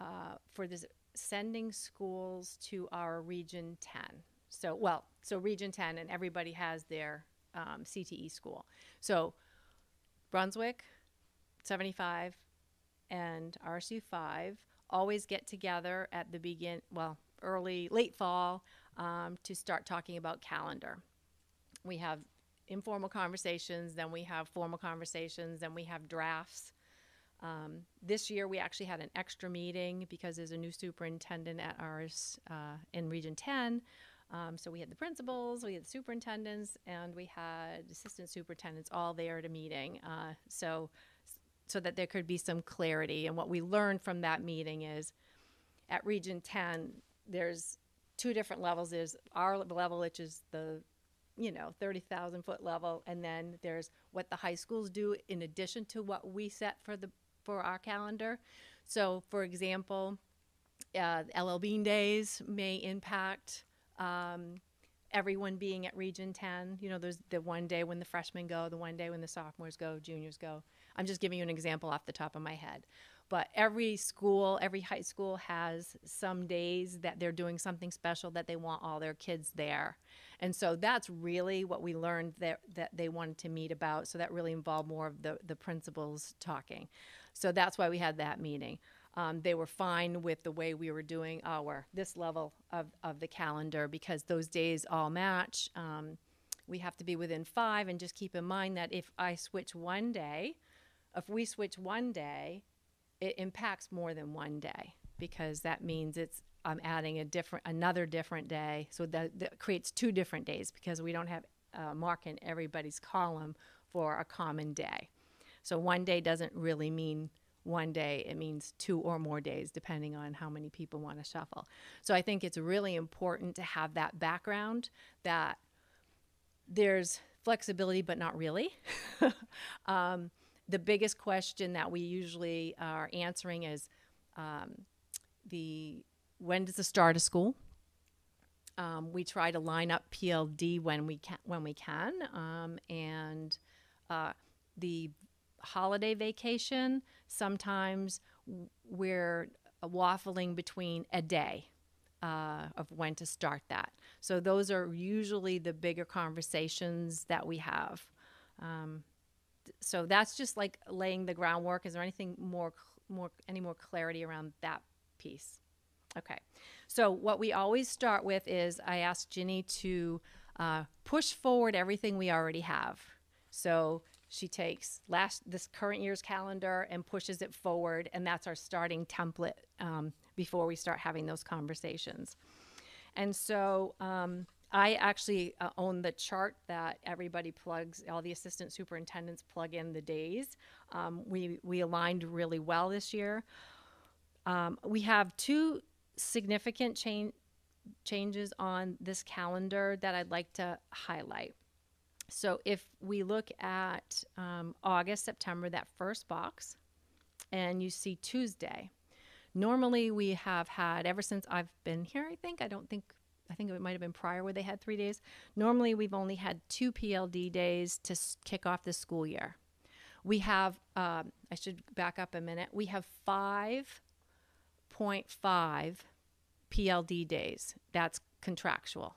uh, for this sending schools to our region 10 so well so region 10 and everybody has their um, cte school so brunswick 75 and rsu 5 always get together at the begin well early late fall um, to start talking about calendar we have informal conversations then we have formal conversations then we have drafts um, this year we actually had an extra meeting because there's a new superintendent at ours uh, in Region 10. Um, so we had the principals, we had the superintendents, and we had assistant superintendents all there at a meeting. Uh, so so that there could be some clarity. And what we learned from that meeting is at Region 10, there's two different levels. There's our level, which is the you know 30,000 foot level and then there's what the high schools do in addition to what we set for the for our calendar so for example uh, LL Bean days may impact um, everyone being at Region 10. You know, there's the one day when the freshmen go, the one day when the sophomores go, juniors go. I'm just giving you an example off the top of my head. But every school, every high school has some days that they're doing something special that they want all their kids there. And so that's really what we learned that, that they wanted to meet about. So that really involved more of the, the principals talking. So that's why we had that meeting. Um, they were fine with the way we were doing our this level of, of the calendar because those days all match. Um, we have to be within five, and just keep in mind that if I switch one day, if we switch one day, it impacts more than one day because that means it's I'm adding a different another different day, so that, that creates two different days because we don't have a mark in everybody's column for a common day. So one day doesn't really mean one day, it means two or more days, depending on how many people want to shuffle. So I think it's really important to have that background that there's flexibility, but not really. um, the biggest question that we usually are answering is um, the when does the start of school? Um, we try to line up PLD when we can, when we can, um, and uh, the holiday vacation. Sometimes we're waffling between a day uh, of when to start that. So those are usually the bigger conversations that we have. Um, so that's just like laying the groundwork. Is there anything more, more, any more clarity around that piece? Okay. So what we always start with is I ask Ginny to uh, push forward everything we already have. So she takes last this current year's calendar and pushes it forward, and that's our starting template um, before we start having those conversations. And so um, I actually uh, own the chart that everybody plugs, all the assistant superintendents plug in the days. Um, we, we aligned really well this year. Um, we have two significant change, changes on this calendar that I'd like to highlight. So if we look at um, August, September, that first box, and you see Tuesday, normally we have had, ever since I've been here, I think, I don't think, I think it might have been prior where they had three days. Normally we've only had two PLD days to kick off the school year. We have, um, I should back up a minute, we have 5.5 PLD days. That's contractual.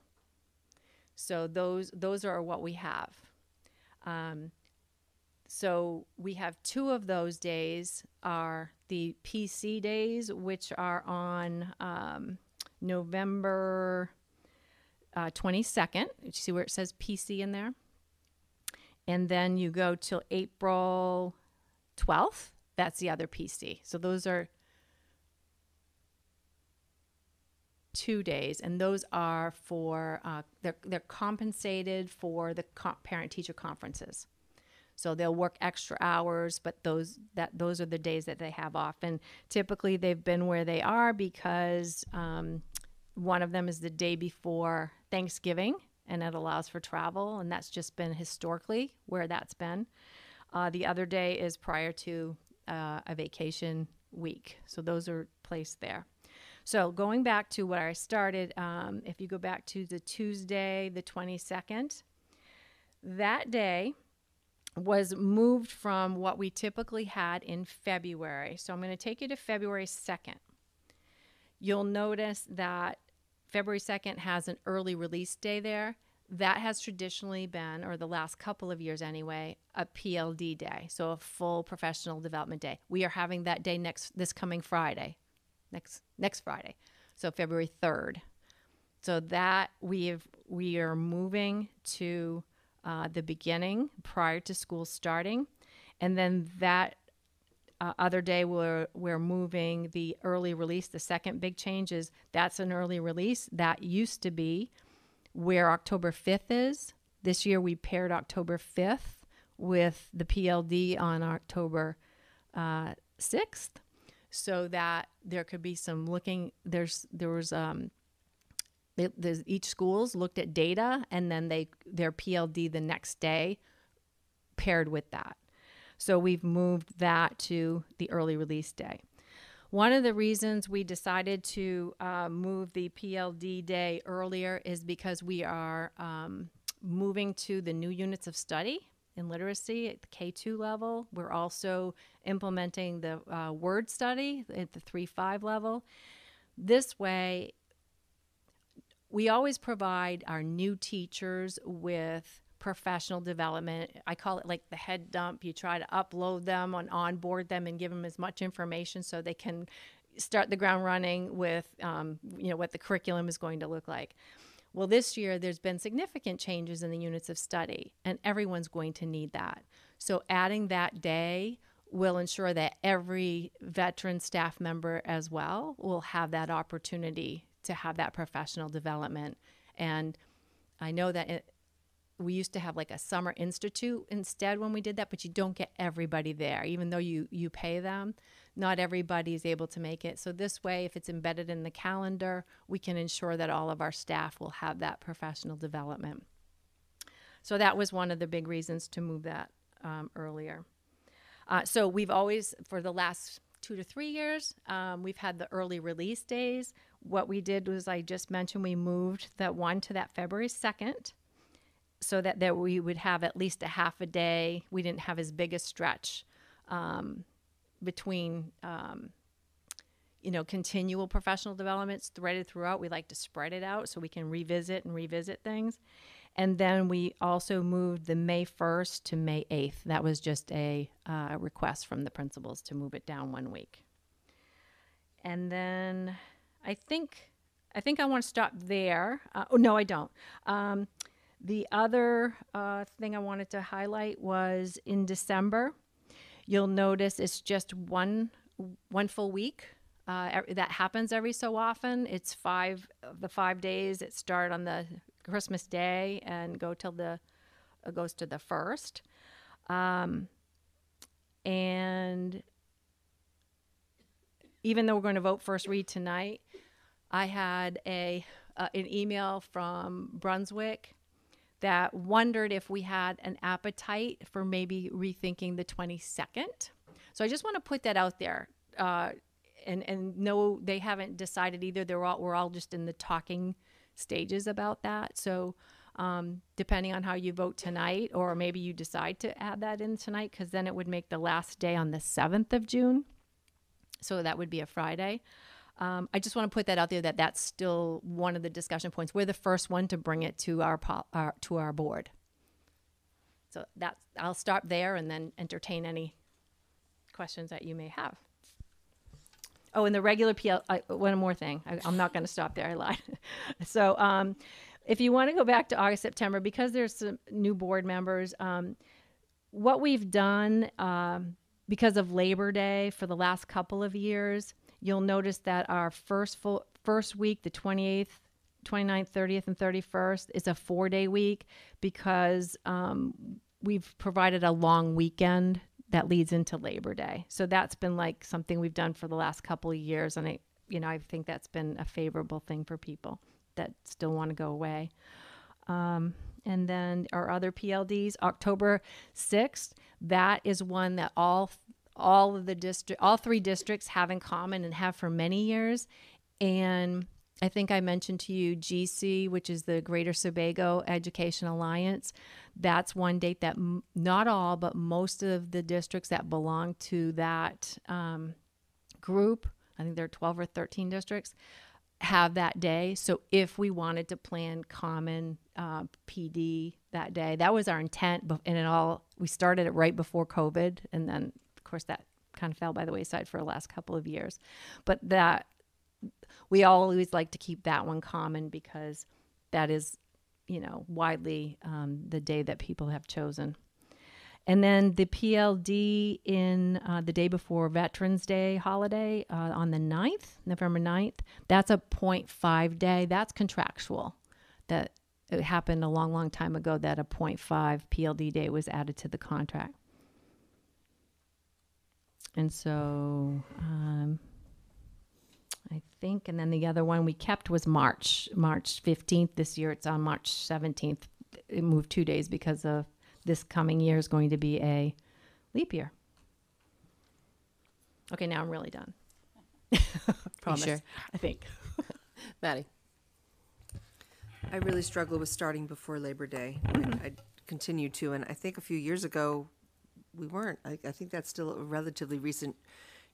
So those those are what we have. Um, so we have two of those days are the PC days, which are on um, November uh, 22nd. You see where it says PC in there? And then you go till April 12th. That's the other PC. So those are two days, and those are for uh, they're they're compensated for the co- parent teacher conferences. So they'll work extra hours, but those that those are the days that they have off, and typically they've been where they are because um, one of them is the day before Thanksgiving, and it allows for travel, and that's just been historically where that's been. Uh, the other day is prior to uh, a vacation week, so those are placed there. So going back to where I started, um, if you go back to the Tuesday, the 22nd, that day was moved from what we typically had in February. So I'm going to take you to February 2nd. You'll notice that February 2nd has an early release day there. That has traditionally been, or the last couple of years anyway, a PLD day, so a full professional development day. We are having that day next this coming Friday, next next Friday, so February 3rd. So that we have we are moving to uh, the beginning prior to school starting, and then that uh, other day we're we're moving the early release. The second big change is that's an early release that used to be where October 5th is. This year we paired October 5th with the PLD on October uh, 6th so that there could be some looking there's there was um it, each schools looked at data and then they their PLD the next day paired with that. So we've moved that to the early release day. One of the reasons we decided to uh, move the PLD day earlier is because we are um, moving to the new units of study in literacy at the K2 level. We're also implementing the uh, word study at the 3 5 level. This way, we always provide our new teachers with professional development. I call it like the head dump. You try to upload them and onboard them and give them as much information so they can start the ground running with um, you know what the curriculum is going to look like. Well, this year there's been significant changes in the units of study, and everyone's going to need that. So adding that day will ensure that every veteran staff member as well will have that opportunity to have that professional development. And I know that it, we used to have like a summer institute instead when we did that, but you don't get everybody there, even though you you pay them. Not everybody is able to make it. So this way, if it's embedded in the calendar, we can ensure that all of our staff will have that professional development. So that was one of the big reasons to move that um, earlier. Uh, so we've always, for the last two to three years, um, we've had the early release days. What we did was, I just mentioned, we moved that one to that February 2nd so that, that we would have at least a half a day. We didn't have as big a stretch um, between, um, you know, continual professional developments threaded throughout. We like to spread it out so we can revisit and revisit things. And then we also moved the May 1st to May 8th. That was just a uh, request from the principals to move it down one week. And then I think I think I want to stop there. Uh, oh no, I don't. Um, the other uh, thing I wanted to highlight was in December. You'll notice it's just one one full week. Uh, that happens every so often. It's five the five days. It start on the Christmas Day and go till the uh, goes to the first. Um, and even though we're going to vote first read tonight, I had a uh, an email from Brunswick that wondered if we had an appetite for maybe rethinking the 22nd. So I just want to put that out there. Uh, and, and no, they haven't decided either. They're all, we're all just in the talking stages about that. So um, depending on how you vote tonight, or maybe you decide to add that in tonight, because then it would make the last day on the 7th of June. So that would be a Friday. Um, I just want to put that out there that that's still one of the discussion points. We're the first one to bring it to our, our to our board. So that's I'll stop there and then entertain any questions that you may have. Oh, and the regular PL. I, one more thing. I, am not going to stop there. I lied. so, um, if you want to go back to August, September, because there's some new board members, um, what we've done um, because of Labor Day for the last couple of years, You'll notice that our first full first week, the 28th, 29th, 30th, and 31st, is a four day week because um, we've provided a long weekend that leads into Labor Day. So that's been like something we've done for the last couple of years, and I, you know, I think that's been a favorable thing for people that still want to go away. Um, and then our other PLDs, October 6th, that is one that all all of the district all three districts have in common and have for many years and I think I mentioned to you GC, which is the Greater Sebago Education Alliance. That's one date that m- not all, but most of the districts that belong to that um, group, I think there are 12 or 13 districts, have that day. So if we wanted to plan common uh, PD that day, that was our intent. And it all, we started it right before COVID and then course, that kind of fell by the wayside for the last couple of years. But that we always like to keep that one common because that is, you know, widely um, the day that people have chosen. And then the PLD in uh, the day before Veterans Day holiday uh, on the 9th, November 9th, that's a 0.5 day. That's contractual. That it happened a long, long time ago that a 0.5 PLD day was added to the contract. And so um, I think, and then the other one we kept was March, March 15th. This year it's on March 17th. It moved two days because of this coming year is going to be a leap year. Okay, now I'm really done. Promise. sure? I think. Maddie. I really struggle with starting before Labor Day. Mm-hmm. I, continue to. And I think a few years ago, we weren't. I, I think that's still a relatively recent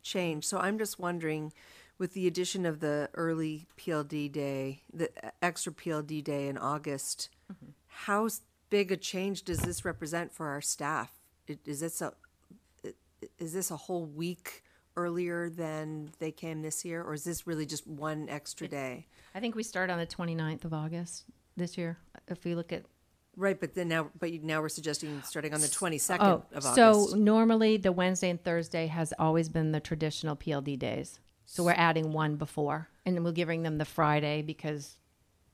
change. So I'm just wondering, with the addition of the early PLD day, the extra PLD day in August, mm-hmm. how big a change does this represent for our staff? Is this a is this a whole week earlier than they came this year, or is this really just one extra day? I think we start on the 29th of August this year. If we look at Right, but then now, but you- now we're suggesting starting on the twenty second oh, of August. so normally the Wednesday and Thursday has always been the traditional PLD days. So we're adding one before, and then we're giving them the Friday because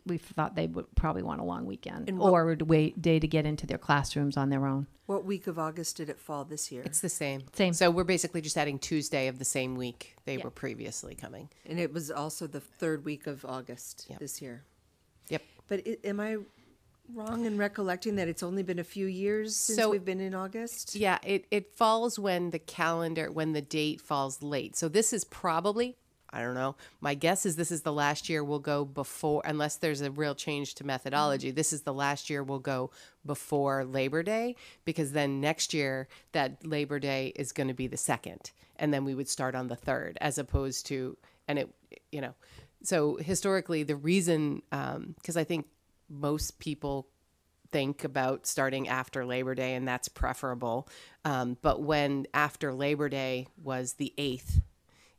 we thought they would probably want a long weekend And what- or a wait day to get into their classrooms on their own. What week of August did it fall this year? It's the same. Same. So we're basically just adding Tuesday of the same week they Yeah. were previously coming. And it was also the third week of August Yep. this year. Yep. But i am I wrong in recollecting that it's only been a few years since So- we've been in August? Yeah, it, it falls when the calendar, when the date falls late. So this is probably, I don't know, my guess is this is the last year we'll go before, unless there's a real change to methodology. Mm-hmm. This is the last year we'll go before Labor Day because then next year that Labor Day is going to be the second. And then we would start on the third as opposed to, and it, you know, so historically the reason, um, because I think most people think about starting after Labor Day, and that's preferable. Um, but when after Labor Day was the 8th,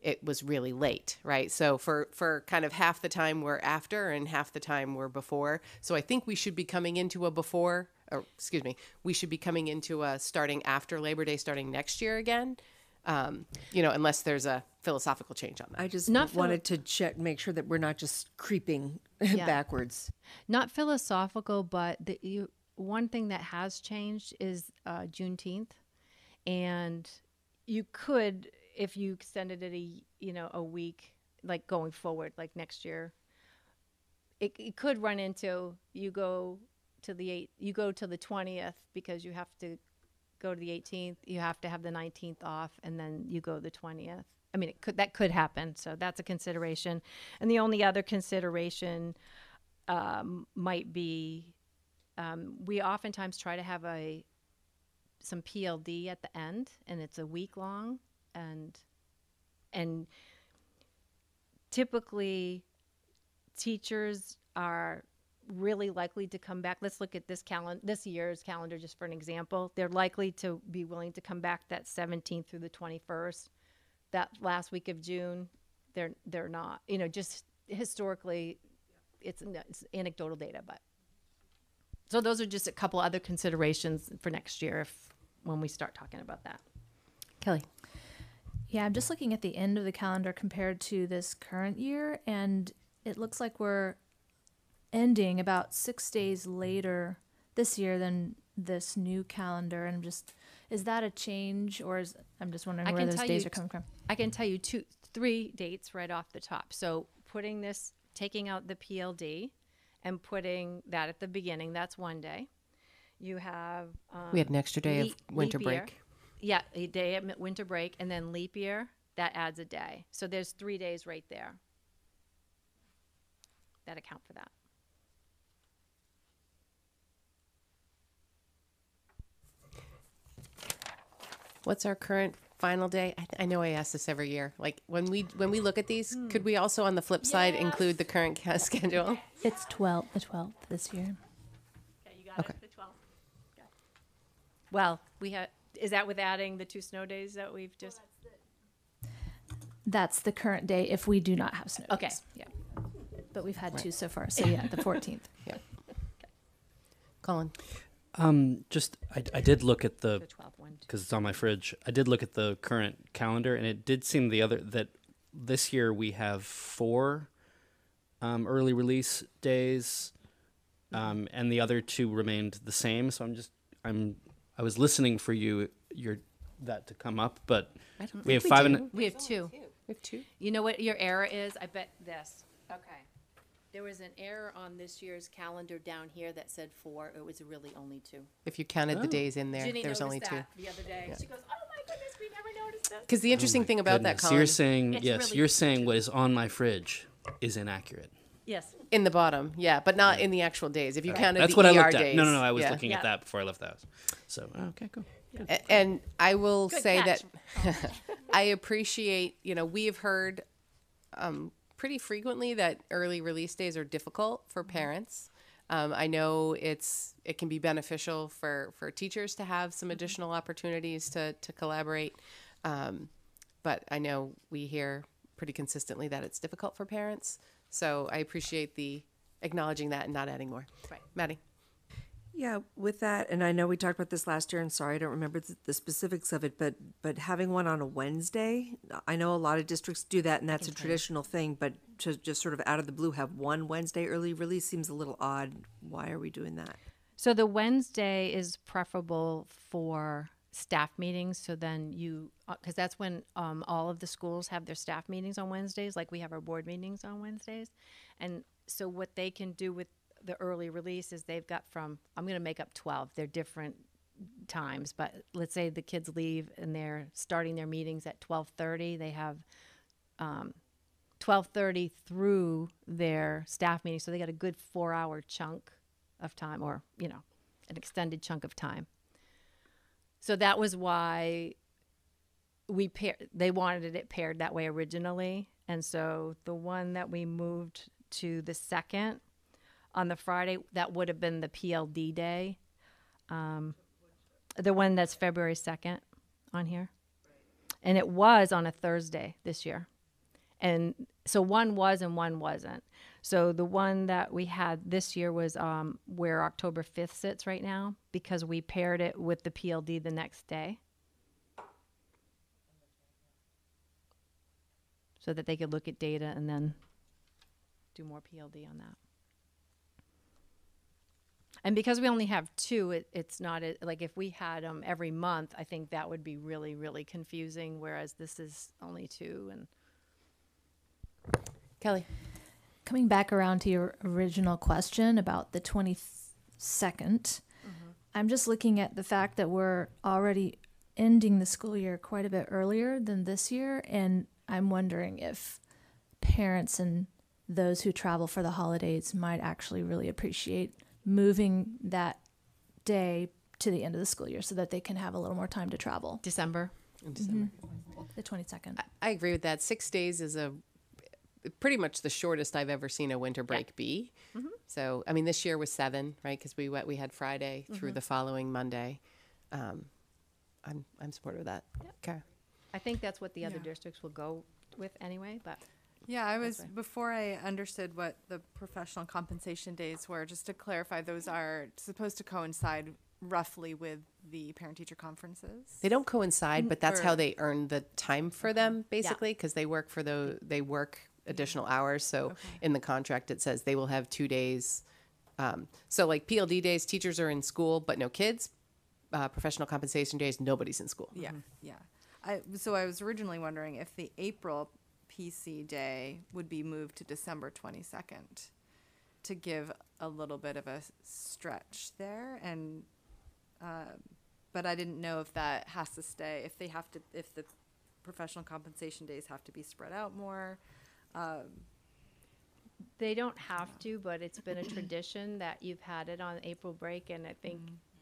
it was really late, right? So for, for kind of half the time we're after and half the time we're before. So I think we should be coming into a before, or excuse me, we should be coming into a starting after Labor Day, starting next year again. Um, you know, unless there's a philosophical change on that. I just Not philo- wanted to check, make sure that we're not just creeping Yeah. backwards. Not philosophical, but the, you, one thing that has changed is uh, Juneteenth, and you could, if you extended it a y- you know a week, like going forward, like next year, it, it could run into you go to the eight, you go to the twentieth because you have to go to the 18th. You have to have the 19th off, and then you go the 20th. I mean, it could that could happen, so that's a consideration. And the only other consideration um, might be um, we oftentimes try to have a some PLD at the end, and it's a week long, and and typically teachers are really likely to come back. Let's look at this calendar, this year's calendar, just for an example. They're likely to be willing to come back that 17th through the 21st. That last week of June, they're they're not. You know, just historically, it's, it's anecdotal data, but so those are just a couple other considerations for next year if when we start talking about that. Kelly. Yeah, I'm just looking at the end of the calendar compared to this current year, and it looks like we're ending about six days later this year than this new calendar. And I'm just, is that a change, or is I'm just wondering where those days you are coming from? I can tell you two, three dates right off the top. So putting this, taking out the PLD, and putting that at the beginning. That's one day. You have um, We had an extra day of winter leap year. break. Yeah, a day at winter break, and then leap year. That adds a day. So there's three days right there that account for that. What's our current final day? I, I know I ask this every year. Like when we when we look at these, could we also on the flip side include the current ca- schedule? It's 12, the 12th this year. Okay. you got it. The twelfth. Well, we have. Is that with adding the two snow days that we've just? That's the current day if we do not have snow. Okay. days. Yeah. But we've had two so far. So yeah, the 14th. Yeah. Okay. Colin. Um, just I, I did look at the The 12 one, too. Because it's on my fridge. I did look at the current calendar, and it did seem the other that this year we have four um, early release days, um, and the other two remained the same. So I'm just I'm I was listening for you your that to come up, but I don't we think have five do. and We have two. We have two. You know what your error is? I bet this. Okay. There was an error on this year's calendar down here that said four. It was really only two. If you counted the days in there, Ginny there's noticed only two. The other day, she goes, "Oh my goodness, we never noticed this." Because the interesting thing about that, Goodness, Colin, you're saying It's yes, really- you're saying what is on my fridge is inaccurate. Yes. In the bottom, yeah, but not in the actual days. If you counted That's the what I ER looked days. at. No, no, no. I was yeah. looking Yeah. at that before I left the house. So oh, okay, cool. Good. A- And I will Good say catch. that I appreciate, you know, we have heard um, pretty frequently that early release days are difficult for parents. Um, I know it's it can be beneficial for for teachers to have some additional opportunities to to collaborate, um, but I know we hear pretty consistently that it's difficult for parents. So I appreciate the acknowledging that and not adding more. Right. Maddie. Yeah, with that, and I know we talked about this last year, and sorry, I don't remember the, the specifics of it, but but having one on a Wednesday, I know a lot of districts do that, and that's a traditional thing. But to just sort of out of the blue have one Wednesday early release seems a little odd. Why are we doing that? So the Wednesday is preferable for staff meetings. So then you, because that's when um, all of the schools have their staff meetings on Wednesdays, like we have our board meetings on Wednesdays. And so what they can do with the early releases they've got from, I'm going to make up 12. They're different times, but let's say the kids leave and they're starting their meetings at 12:30. They have um, 12:30 through their staff meeting, so they got a good four-hour chunk of time, or you know, an extended chunk of time. So that was why we pair. They wanted it paired that way originally, and so the one that we moved to the second on the Friday that would have been the PLD day, um, the one that's February second on here, and it was on a Thursday this year and so one was and one wasn't. So the one that we had this year was um, where October 5th sits right now because we paired it with the PLD the next day. So that they could look at data and then do more PLD on that. And because we only have two, it, it's not a, like if we had them every month, I think that would be really, really confusing. Whereas this is only two and Kelly. Coming back around to your original question about the 22nd, mm-hmm. I'm just looking at the fact that we're already ending the school year quite a bit earlier than this year. And I'm wondering if parents and those who travel for the holidays might actually really appreciate moving that day to the end of the school year so that they can have a little more time to travel. December. In December. The 22nd. I agree with that. Six days is a pretty much the shortest I've ever seen a winter break be. Mhm. So, I mean, this year was seven, right? Because we went, we had Friday through Mhm. the following Monday. Um, I'm I'm supportive of that. Okay. I think that's what the other Yeah. districts will go with anyway, but Yeah, I was before I understood what the professional compensation days were. Just to clarify, those are supposed to coincide roughly with the parent teacher conferences. They don't coincide, but that's Or- how they earn the time for them, basically, because they work for the they work additional hours. So in the contract, it says they will have two days. Um, so like PLD days, teachers are in school but no kids. Uh, professional compensation days, nobody's in school. Yeah, yeah. I so I was originally wondering if the April PC day would be moved to December twenty second to give a little bit of a stretch there, and uh, but I didn't know if that has to stay if they have to if the professional compensation days have to be spread out more. Um, they don't have to, but it's been a tradition that you've had it on April break and I think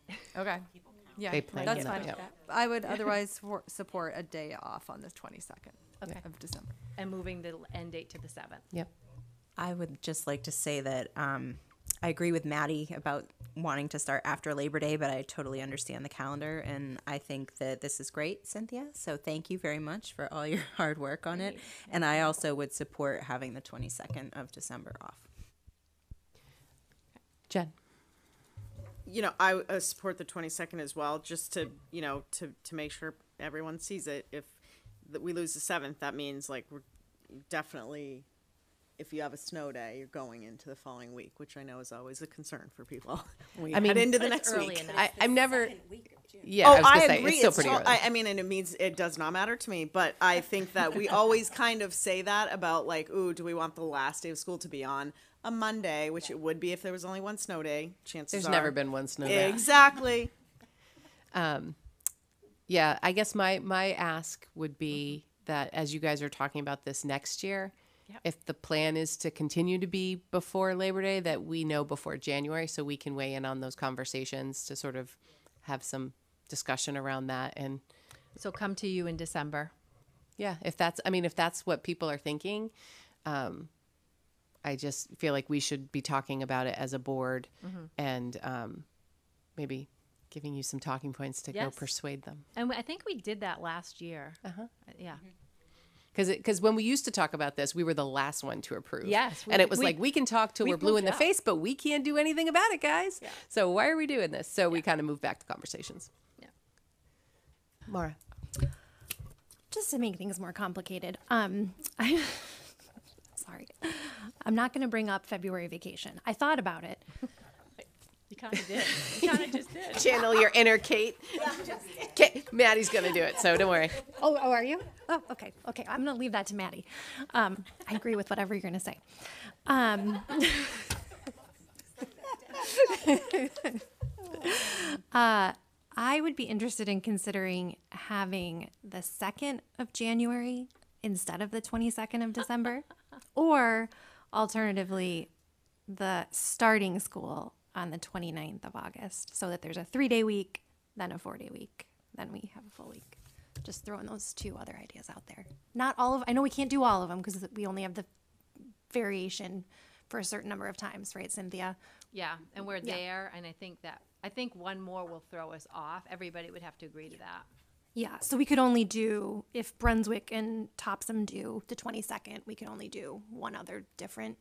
Okay. Yeah, They plan that's fine. yeah. I would otherwise support a day off on the 22nd Okay. of December. and moving the end date to the seventh. Yep. I would just like to say that um, I agree with Maddie about wanting to start after Labor Day, but I totally understand the calendar, and I think that this is great, Cynthia. So thank you very much for all your hard work on it. And I also would support having the 22nd of December off. Jen. you know, I uh, support the 22nd as well, just to, you know, to, to make sure everyone sees it. If that we lose the 7th, that means like we're definitely, if you have a snow day, you're going into the following week, which I know is always a concern for people. we I mean, head into the next week. I- I'm never- Yeah, oh, I was gonna say, agree. it's still pretty to- early. I, I mean, and it means it does not matter to me, but I think that we always kind of say that about like, ooh, do we want the last day of school to be on a Monday, which it would be if there was only one snow day. Chances There's are never been one snow day. Exactly. Um, yeah, I guess my my ask would be that as you guys are talking about this next year, if the plan is to continue to be before Labor Day, that we know before January, so we can weigh in on those conversations to sort of have some discussion around that. And So come to you in December. yeah, if that's, I mean, if that's what people are thinking, um, I just feel like we should be talking about it as a board Mhm. and um, maybe giving you some talking points to go persuade them. And I think we did that last year. Uh-huh. Yeah. Because because when we used to talk about this, we were the last one to approve. Yes, we- and it was we- like we can talk till we we're blue in the up. face, but we can't do anything about it, guys. So why are we doing this? So we kind of moved back the conversations. Yeah. Mara. just to make things more complicated, um, I, sorry, I'm not going to bring up February vacation. I thought about it. You kind of did. You kind of just did. Channel your inner Kate. Kate. Maddie's gonna do it, so don't worry. Oh, oh, are you? Oh, okay, okay. I'm going to leave that to Maddie. Um, I agree with whatever you're going to say. Um, uh, I would be interested in considering having the 2nd of January instead of the 22nd of December, or alternatively, the starting school on the 29th of August, so that there's a three day week, then a four day week, then we have a full week. Just throwing those two other ideas out there. Not all of, I know we can't do all of them because we only have the variation for a certain number of times, right, Cynthia? Yeah, and we're Yeah. there, and I think that I think one more will throw us off. Everybody would have to agree to that. Yeah, so we could only do, if Brunswick and Topsham do the 22nd, we could only do one other different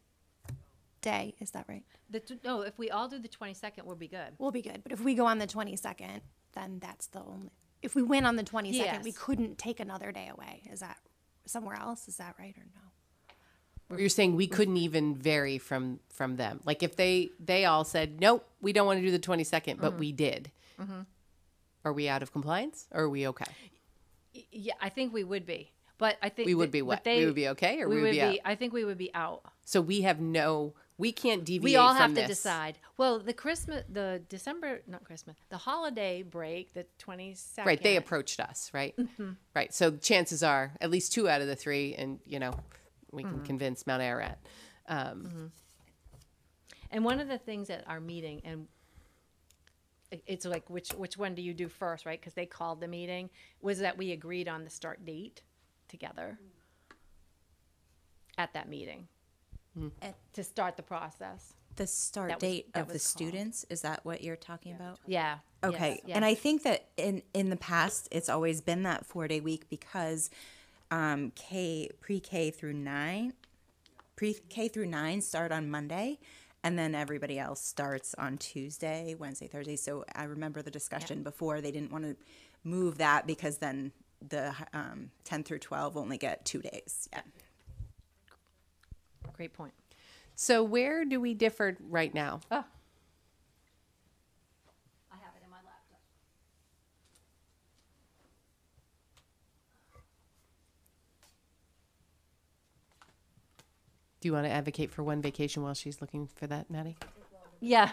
day. Is that right? The t- no, if we all do the twenty second, we'll be good. We'll be good. But if we go on the 22nd, then that's the only. If we win on the 22nd, we couldn't take another day away. Is that somewhere else? Is that right or no? You're saying we couldn't even vary from from them. Like if they they all said nope, we don't want to do the 22nd, but Mhm. we did. Mhm. Are we out of compliance? Or are we okay? Yeah, I think we would be, but I think We would be what? They, We would be okay, or we would be out? I think we would be out. So we have no. We can't deviate. We all have to decide. Well, the Christmas, the December, not Christmas, the holiday break, the twenty second. Right, they approached us, right? Mhm. Right. So chances are at least two out of the three, and you know, we can Mhm. convince Mount Ararat. Um, Mm-hmm. And one of the things at our meeting, and it's like which which one do you do first, right? Because they called the meeting, was that we agreed on the start date together at that meeting At to start the process. The start That was- date that of the was called. students, is that what you're talking about? Yeah. Okay. Yes, And I think that in in the past it's always been that 4-day week because um K pre-K through 9 pre-K through 9 start on Monday and then everybody else starts on Tuesday, Wednesday, Thursday. So I remember the discussion before they didn't want to move that because then the um 10 through 12 only get 2 days. Yeah. Great point. so where do we differ right now? Oh. I have it in my laptop. Do you want to advocate for one vacation while she's looking for that, Maddie? Yeah.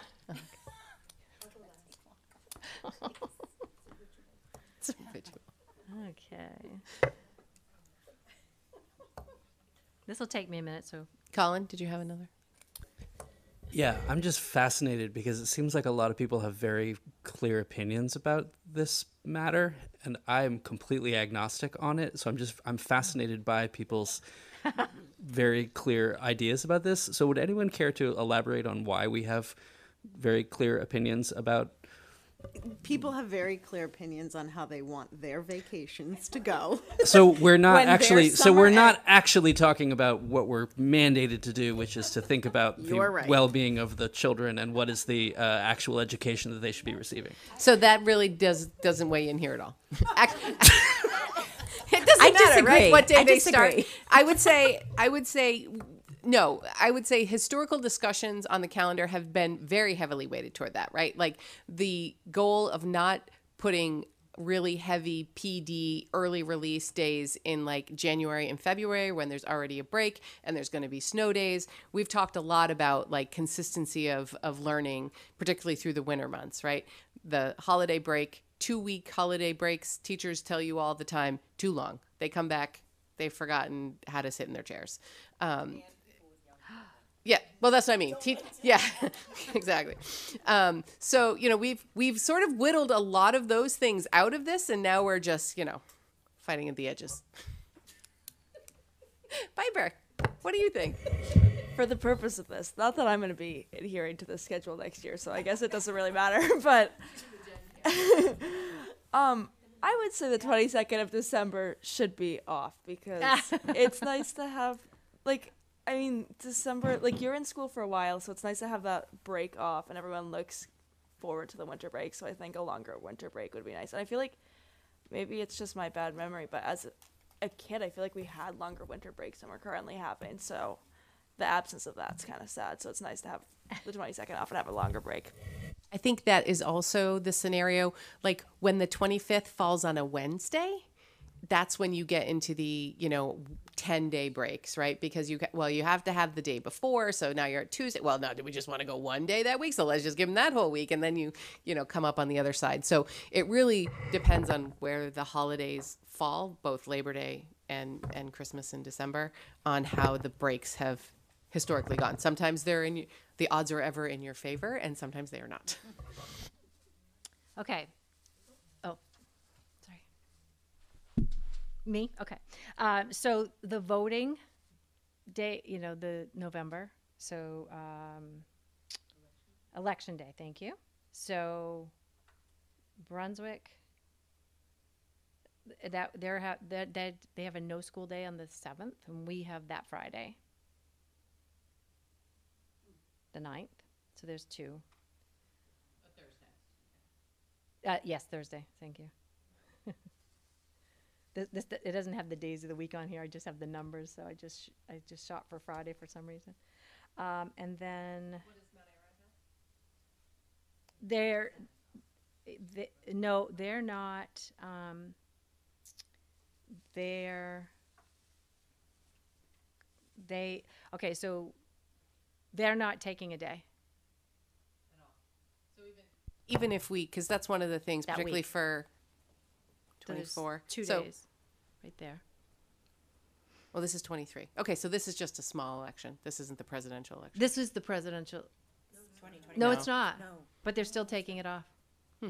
It's. Okay. This will take me a minute, so Colin, did you have another? Yeah, I'm just fascinated because it seems like a lot of people have very clear opinions about this matter, and I'm completely agnostic on it. So I'm just I'm fascinated by people's very clear ideas about this. So would anyone care to elaborate on why we have very clear opinions about? People have very clear opinions on how they want their vacations to go. So we're not actually. So we're summer not actually talking about what we're mandated to do, which is to think about the You're right. well-being of the children and what is the uh, actual education that they should be receiving. So that really does doesn't weigh in here at all. It doesn't I matter, disagree. right? What day I they start. I would say I would say no. I would say historical discussions on the calendar have been very heavily weighted toward that, right? Like the goal of not putting really heavy PD early release days in like January and February when there's already a break and there's going to be snow days. We've talked a lot about like consistency of of learning, particularly through the winter months, right? The holiday break, two week holiday breaks, teachers tell you all the time, too long. They come back they've forgotten how to sit in their chairs. Um, yeah, well, that's what I mean. Te- yeah, exactly. Um, so you know, we've we've sort of whittled a lot of those things out of this, and now we're just you know fighting at the edges. Piper, what do you think? For the purpose of this, not that I'm going to be adhering to the schedule next year, so I guess it doesn't really matter. But um, I would say the 22nd of December should be off because it's nice to have, like, I mean, December, like, you're in school for a while, so it's nice to have that break off, and everyone looks forward to the winter break. So I think a longer winter break would be nice. And I feel like maybe it's just my bad memory, but as a, kid, I feel like we had longer winter breaks than we're currently having. So the absence of that's kind of sad. So it's nice to have the 22nd off and have a longer break. I think that is also the scenario. Like when the 25th falls on a Wednesday, that's when you get into the, you know, 10 day breaks, right? Because you, well, you have to have the day before. So now you're at Tuesday. Well, now, do we just want to go one day that week? So let's just give them that whole week. And then you, you know, come up on the other side. So it really depends on where the holidays fall, both Labor Day and, and Christmas in December, on how the breaks have historically gone. Sometimes they're in, the odds are ever in your favor, and sometimes they are not. Okay. Oh, sorry. Me? Okay. Um, so the voting day, you know, the November. So um, election day. Thank you. So Brunswick. That they're ha- that that they have a no school day on the seventh, and we have that Friday, the 9th. So there's two. A Uh, yes, Thursday. Thank you. This, this it doesn't have the days of the week on here. I just have the numbers, so I just sh- I just shot for Friday for some reason. Um, and then they're they, no, they're not. Um, they're they okay. So they're not taking a day. even if we because that's one of the things That particularly week. for So there's 24 two so, days, right there. well this is 23 okay so this is just a small election this isn't the presidential election This is the presidential. No. No, it's No. not. No. But they're still taking it off. Hmm.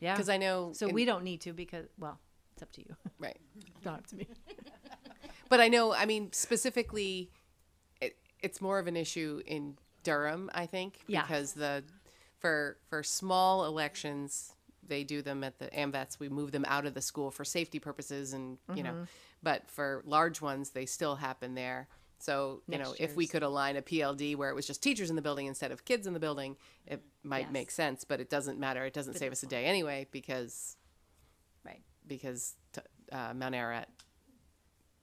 Yeah. 'Cause I know So in- we don't need to because, well, it's up to you. right It's not up to me. but i know i mean specifically it, it's more of an issue in durham i think Yeah. because the for for small elections they do them at the amvets we move them out of the school for safety purposes and you know Mhm. but for large ones they still happen there so you know if we could align a pld where it was just teachers in the building instead of kids in the building it might Yes. make sense but it doesn't matter it doesn't save us a day anyway because Right. because t- uh, mount ararat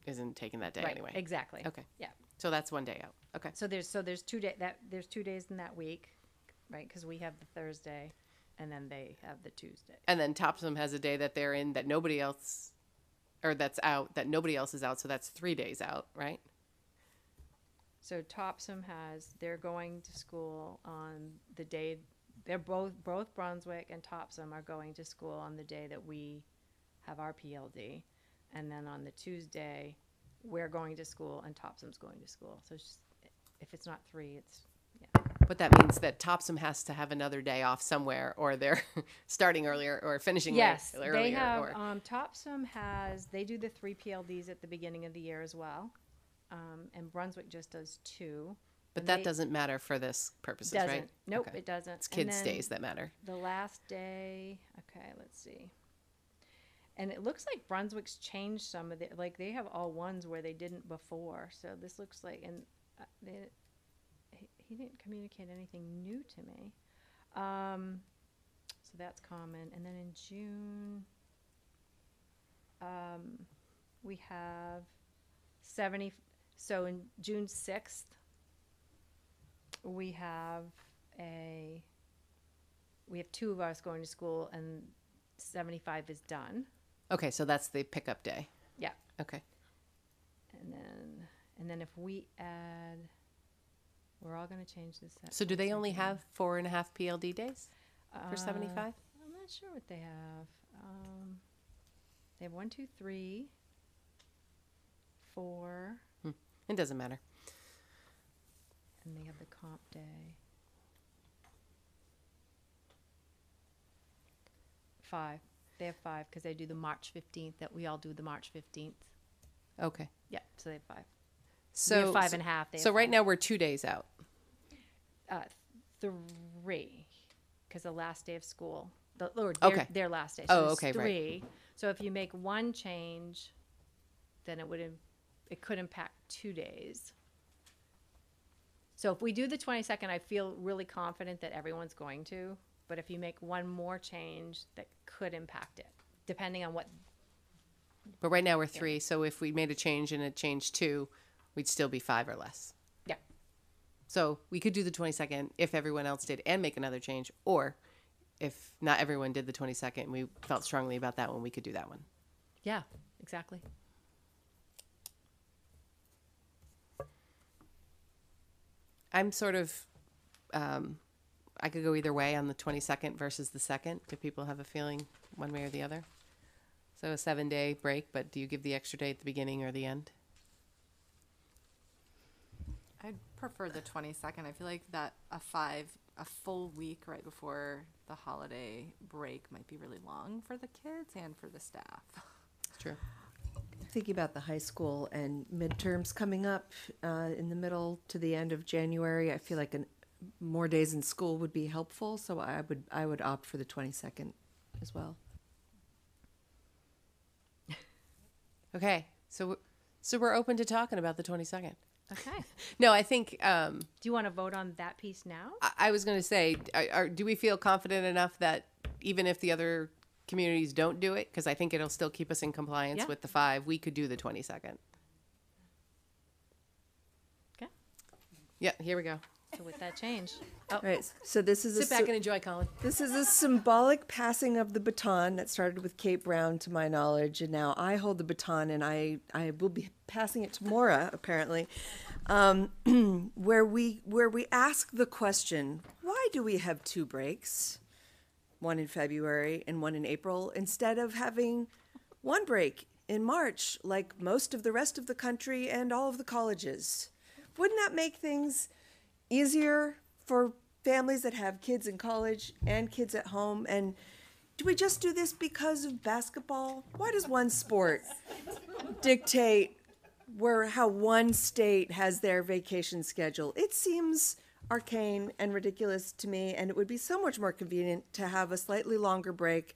isn't taking that day Right, anyway exactly. okay Yeah. so that's one day out okay So there's so there's two day that there's two days in that week, right? Because we have the Thursday, and then they have the Tuesday. and then Topsham has a day that they're in that nobody else, or that's out that nobody else is out. So that's three days out, right? So Topsham has they're going to school on the day they're both both Brunswick and Topsham are going to school on the day that we have our PLD, and then on the Tuesday we're going to school and Topsham's going to school. So it's just, if it's not three, it's But that means that Topsham has to have another day off somewhere, or they're starting earlier or finishing yes. earlier. They have or, um, Topsham has they do the three PLDs at the beginning of the year as well, um, and Brunswick just does two. but that doesn't matter for this purposes, doesn't. right? Nope, Okay. it doesn't. It's kids' days that matter. The last day, okay, let's see. And it looks like Brunswick's changed some of the like they have all ones where they didn't before. So this looks like and uh, they, he, didn't communicate anything new to me. Um, so that's common. And then in June, um, we have seventy. So in June sixth, we have a we have two of us going to school and 75 is done Okay, so that's the pickup day. yeah Okay. and then and then if we add we're all going to change this So do they only have four and a half PLD days for Uh, seventy-five? i'm not sure what they have um, they have one two three four, Hmm. It doesn't matter. and they have the comp day. Five. They have five because they do the March fifteenth. That we all do the March fifteenth. Okay. Yeah, so they have five. So we have five and a half. So right now we're two days out. uh, three, because the last day of school, the, or their, Okay. their last day. Oh, there's okay, right. Three. So if you make one change, then it would, it could impact two days. So if we do the twenty-second, I feel really confident that everyone's going to, but if you make one more change, that could impact it, depending on what, But right now we're three. So if we made a change and it changed two, we'd still be five or less. Yeah. So we could do the 22nd if everyone else did and make another change. Or if not everyone did the 22nd and we felt strongly about that one, we could do that one. yeah, exactly. I'm sort of, um, I could go either way on the 22nd versus the 2nd. Do people have a feeling one way or the other? So a seven day break, but do you give the extra day at the beginning or the end? I'd prefer the 22nd. I feel like that a five, a full week right before the holiday break might be really long for the kids and for the staff. It's true. Thinking about the high school and midterms coming up uh, in the middle to the end of January, I feel like an, more days in school would be helpful. So I would I would opt for the twenty second as well. Okay. So, so we're open to talking about the 22nd. Okay. No, I think um, Do you want to vote on that piece now? I, I was going to say, are, are, do we feel confident enough that even if the other communities don't do it, because I think it'll still keep us in compliance Yeah. with the five, we could do the 22nd. Okay. Yeah, here we go. So with that change, oh, All right. So this is a Sit back sy- and enjoy, Colin. This is a symbolic passing of the baton that started with Kate Brown, to my knowledge, and now I hold the baton, and I I will be passing it to Maura, apparently, um, where we where we ask the question: Why do we have two breaks, one in February and one in April, instead of having one break in March, like most of the rest of the country and all of the colleges? Wouldn't that make things easier for families that have kids in college and kids at home? And do we just do this because of basketball? Why does one sport dictate where how one state has their vacation schedule? It seems arcane and ridiculous to me, and it would be so much more convenient to have a slightly longer break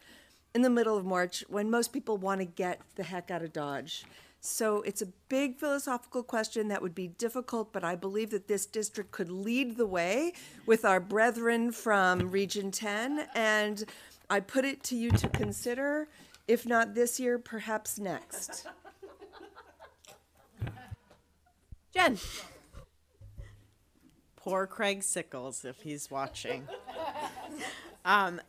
in the middle of March when most people want to get the heck out of Dodge. So it's a big philosophical question that would be difficult, but I believe that this district could lead the way with our brethren from Region 10. And I put it to you to consider, if not this year, perhaps next. Jen. Poor Craig Sickles, if he's watching. um,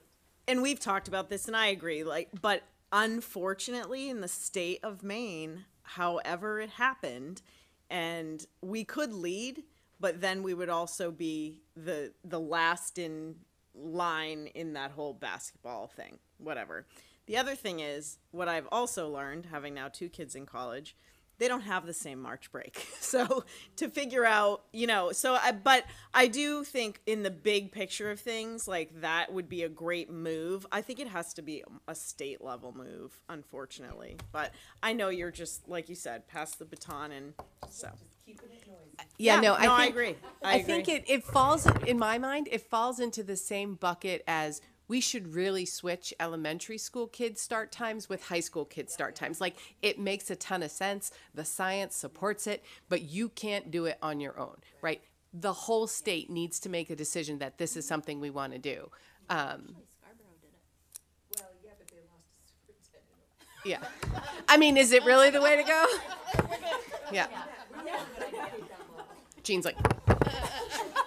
and we've talked about this, and I agree. Like, but unfortunately, in the state of Maine, however it happened, and we could lead, but then we would also be the the last in line in that whole basketball thing. Whatever. The other thing is what I've also learned, having now two kids in college, they don't have the same March break. So to figure out, you know, so I, but I do think in the big picture of things, like that would be a great move. I think it has to be a state level move, unfortunately. But I know you're just, like you said, pass the baton and so. Yeah, Yeah, no, no, I, I agree. I I, think it, it falls in my mind. It falls into the same bucket as we should really switch elementary school kids start times with high school kids start times. Like it makes a ton of sense. The science supports it, but you can't do it on your own, right? The whole state needs to make a decision that this is something we want to do. Um, yeah. I mean, is it really the way to go? Yeah. Jean's like,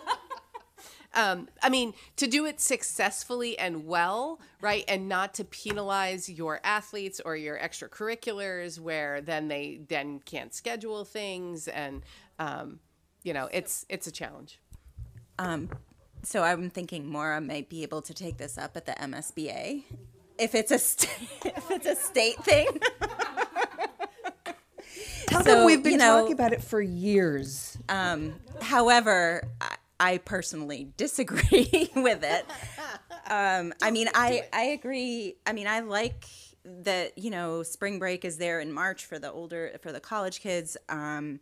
um, I mean, to do it successfully and well, right, and not to penalize your athletes or your extracurriculars, where then they then can't schedule things, and um, you know, it's it's a challenge. Um, so I'm thinking Maura might be able to take this up at the MSBA if it's a st- if it's a state thing. Tell So, them we've been you know, talking about it for years. Um, however, I, I personally disagree with it. Um, I mean, I, I agree. I mean, I like that, you know, spring break is there in March for the older, for the college kids. Um,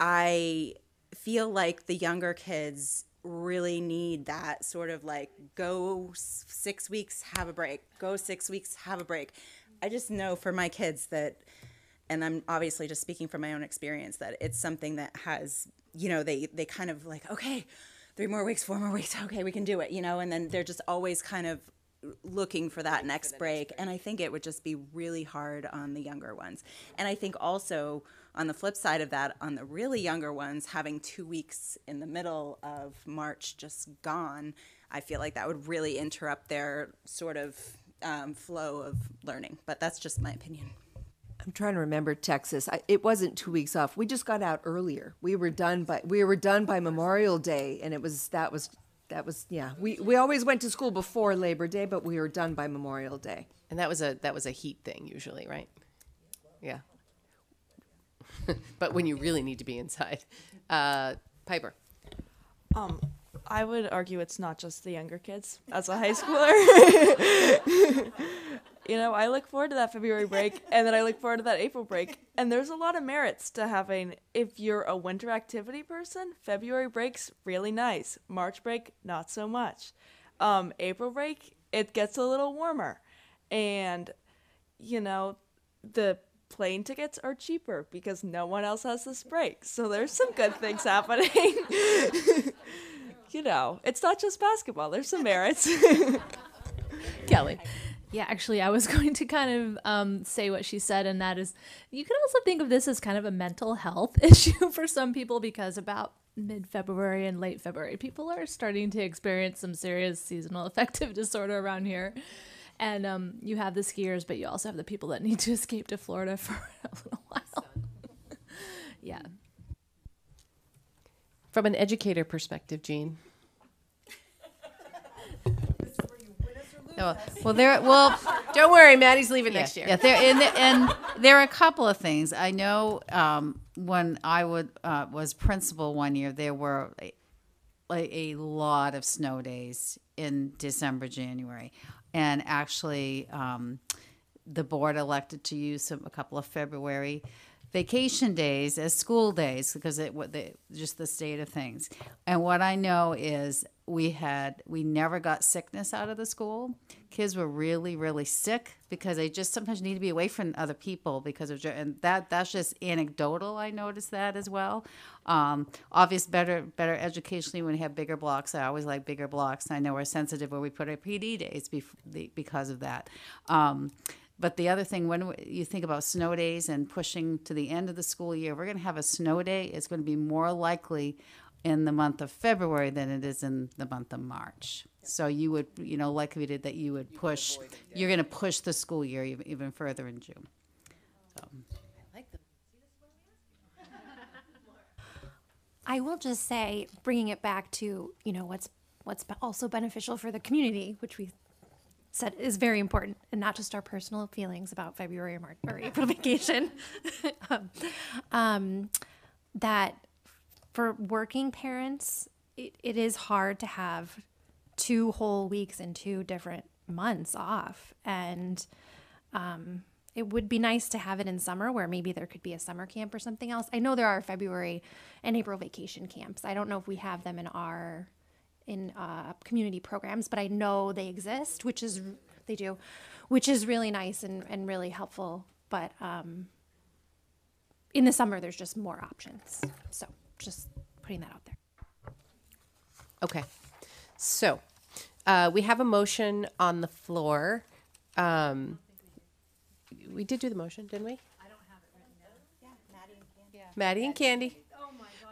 I feel like the younger kids really need that sort of like go six weeks, have a break, go six weeks, have a break. I just know for my kids that and I'm obviously just speaking from my own experience that it's something that has, you know, they they kind of like, okay, three more weeks, four more weeks, okay, we can do it, you know, and then they're just always kind of looking for that next break. And I think it would just be really hard on the younger ones. And I think also on the flip side of that, on the really younger ones, having two weeks in the middle of March just gone, I feel like that would really interrupt their sort of um, flow of learning. But that's just my opinion. I'm trying to remember Texas. I, it wasn't two weeks off. We just got out earlier. We were done by we were done by Memorial Day, and it was that was that was yeah. We we always went to school before Labor Day, but we were done by Memorial Day. And that was a that was a heat thing usually, right? Yeah. but when you really need to be inside, uh, Piper. Um, I would argue it's not just the younger kids. As a high schooler, you know, I look forward to that February break, and then I look forward to that April break. And there's a lot of merits to having. If you're a winter activity person, February break's really nice. March break, not so much. Um, April break, it gets a little warmer, and you know, the plane tickets are cheaper because no one else has this break. So there's some good things happening. you know, it's not just basketball. There's some merits. Kelly. Yeah, actually, I was going to kind of um, say what she said, and that is you can also think of this as kind of a mental health issue for some people because about mid February and late February, people are starting to experience some serious seasonal affective disorder around here. And um, you have the skiers, but you also have the people that need to escape to Florida for a little while. yeah. From an educator perspective, Jean. No, well, there. Well, don't worry, Maddie's leaving yeah, next year. Yeah, there and, and there are a couple of things. I know um, when I would uh, was principal one year, there were a, a lot of snow days in December, January, and actually, um, the board elected to use some, a couple of February vacation days as school days because it what the just the state of things. And what I know is we had we never got sickness out of the school. Kids were really really sick because they just sometimes need to be away from other people because of and that that's just anecdotal. I noticed that as well. Um, obvious better better educationally when we have bigger blocks. I always like bigger blocks. I know we're sensitive where we put our PD days because of that. Um, but the other thing, when you think about snow days and pushing to the end of the school year, we're going to have a snow day. It's going to be more likely in the month of February than it is in the month of March. So you would, you know, like we did that, you would push. You're going to push the school year even, even further in June. So. I will just say, bringing it back to you know what's what's also beneficial for the community, which we said is very important, and not just our personal feelings about February or March or April vacation. um, um, that for working parents, it, it is hard to have two whole weeks in two different months off, and um, it would be nice to have it in summer where maybe there could be a summer camp or something else. I know there are February and April vacation camps. I don't know if we have them in our in uh, community programs, but I know they exist, which is they do, which is really nice and, and really helpful. But um, in the summer, there's just more options. So just putting that out there. Okay. So uh, we have a motion on the floor. Um, we did do the motion, didn't we? I don't have it written down. Yeah, Maddie and Candy. Maddie and Candy.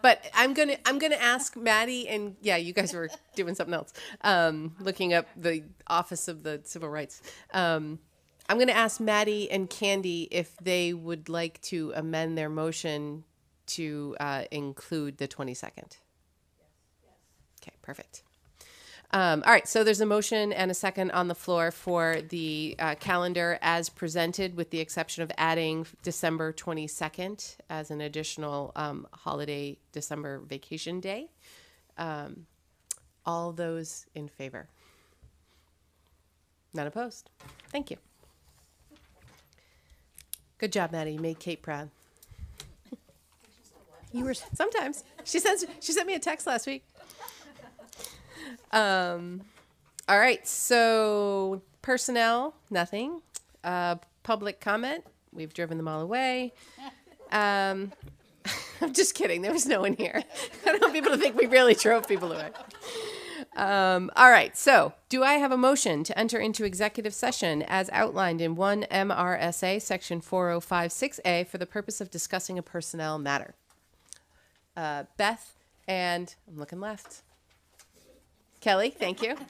But I'm gonna I'm gonna ask Maddie and yeah, you guys were doing something else, um, looking up the Office of the Civil Rights. Um, I'm gonna ask Maddie and Candy if they would like to amend their motion to uh, include the 22nd. yes Okay, perfect. Um, all right, so there's a motion and a second on the floor for the uh, calendar as presented, with the exception of adding December 22nd as an additional um, holiday December vacation day. Um, all those in favor? None opposed. Thank you. Good job, Maddie. You made Kate proud. You were sometimes. She sends. She sent me a text last week. Um, all right. So personnel, nothing. Uh, public comment. We've driven them all away. Um, I'm just kidding. There was no one here. I don't want people to think we really drove people away. Um, all right. So, do I have a motion to enter into executive session as outlined in 1 MRSA section 4056A for the purpose of discussing a personnel matter? Uh, Beth and I'm looking left. Kelly, thank you.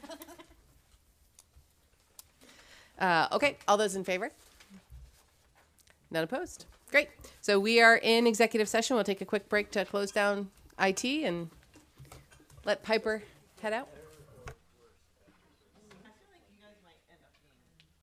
Uh, okay, all those in favor? None opposed. Great. So we are in executive session. We'll take a quick break to close down IT and let Piper head out.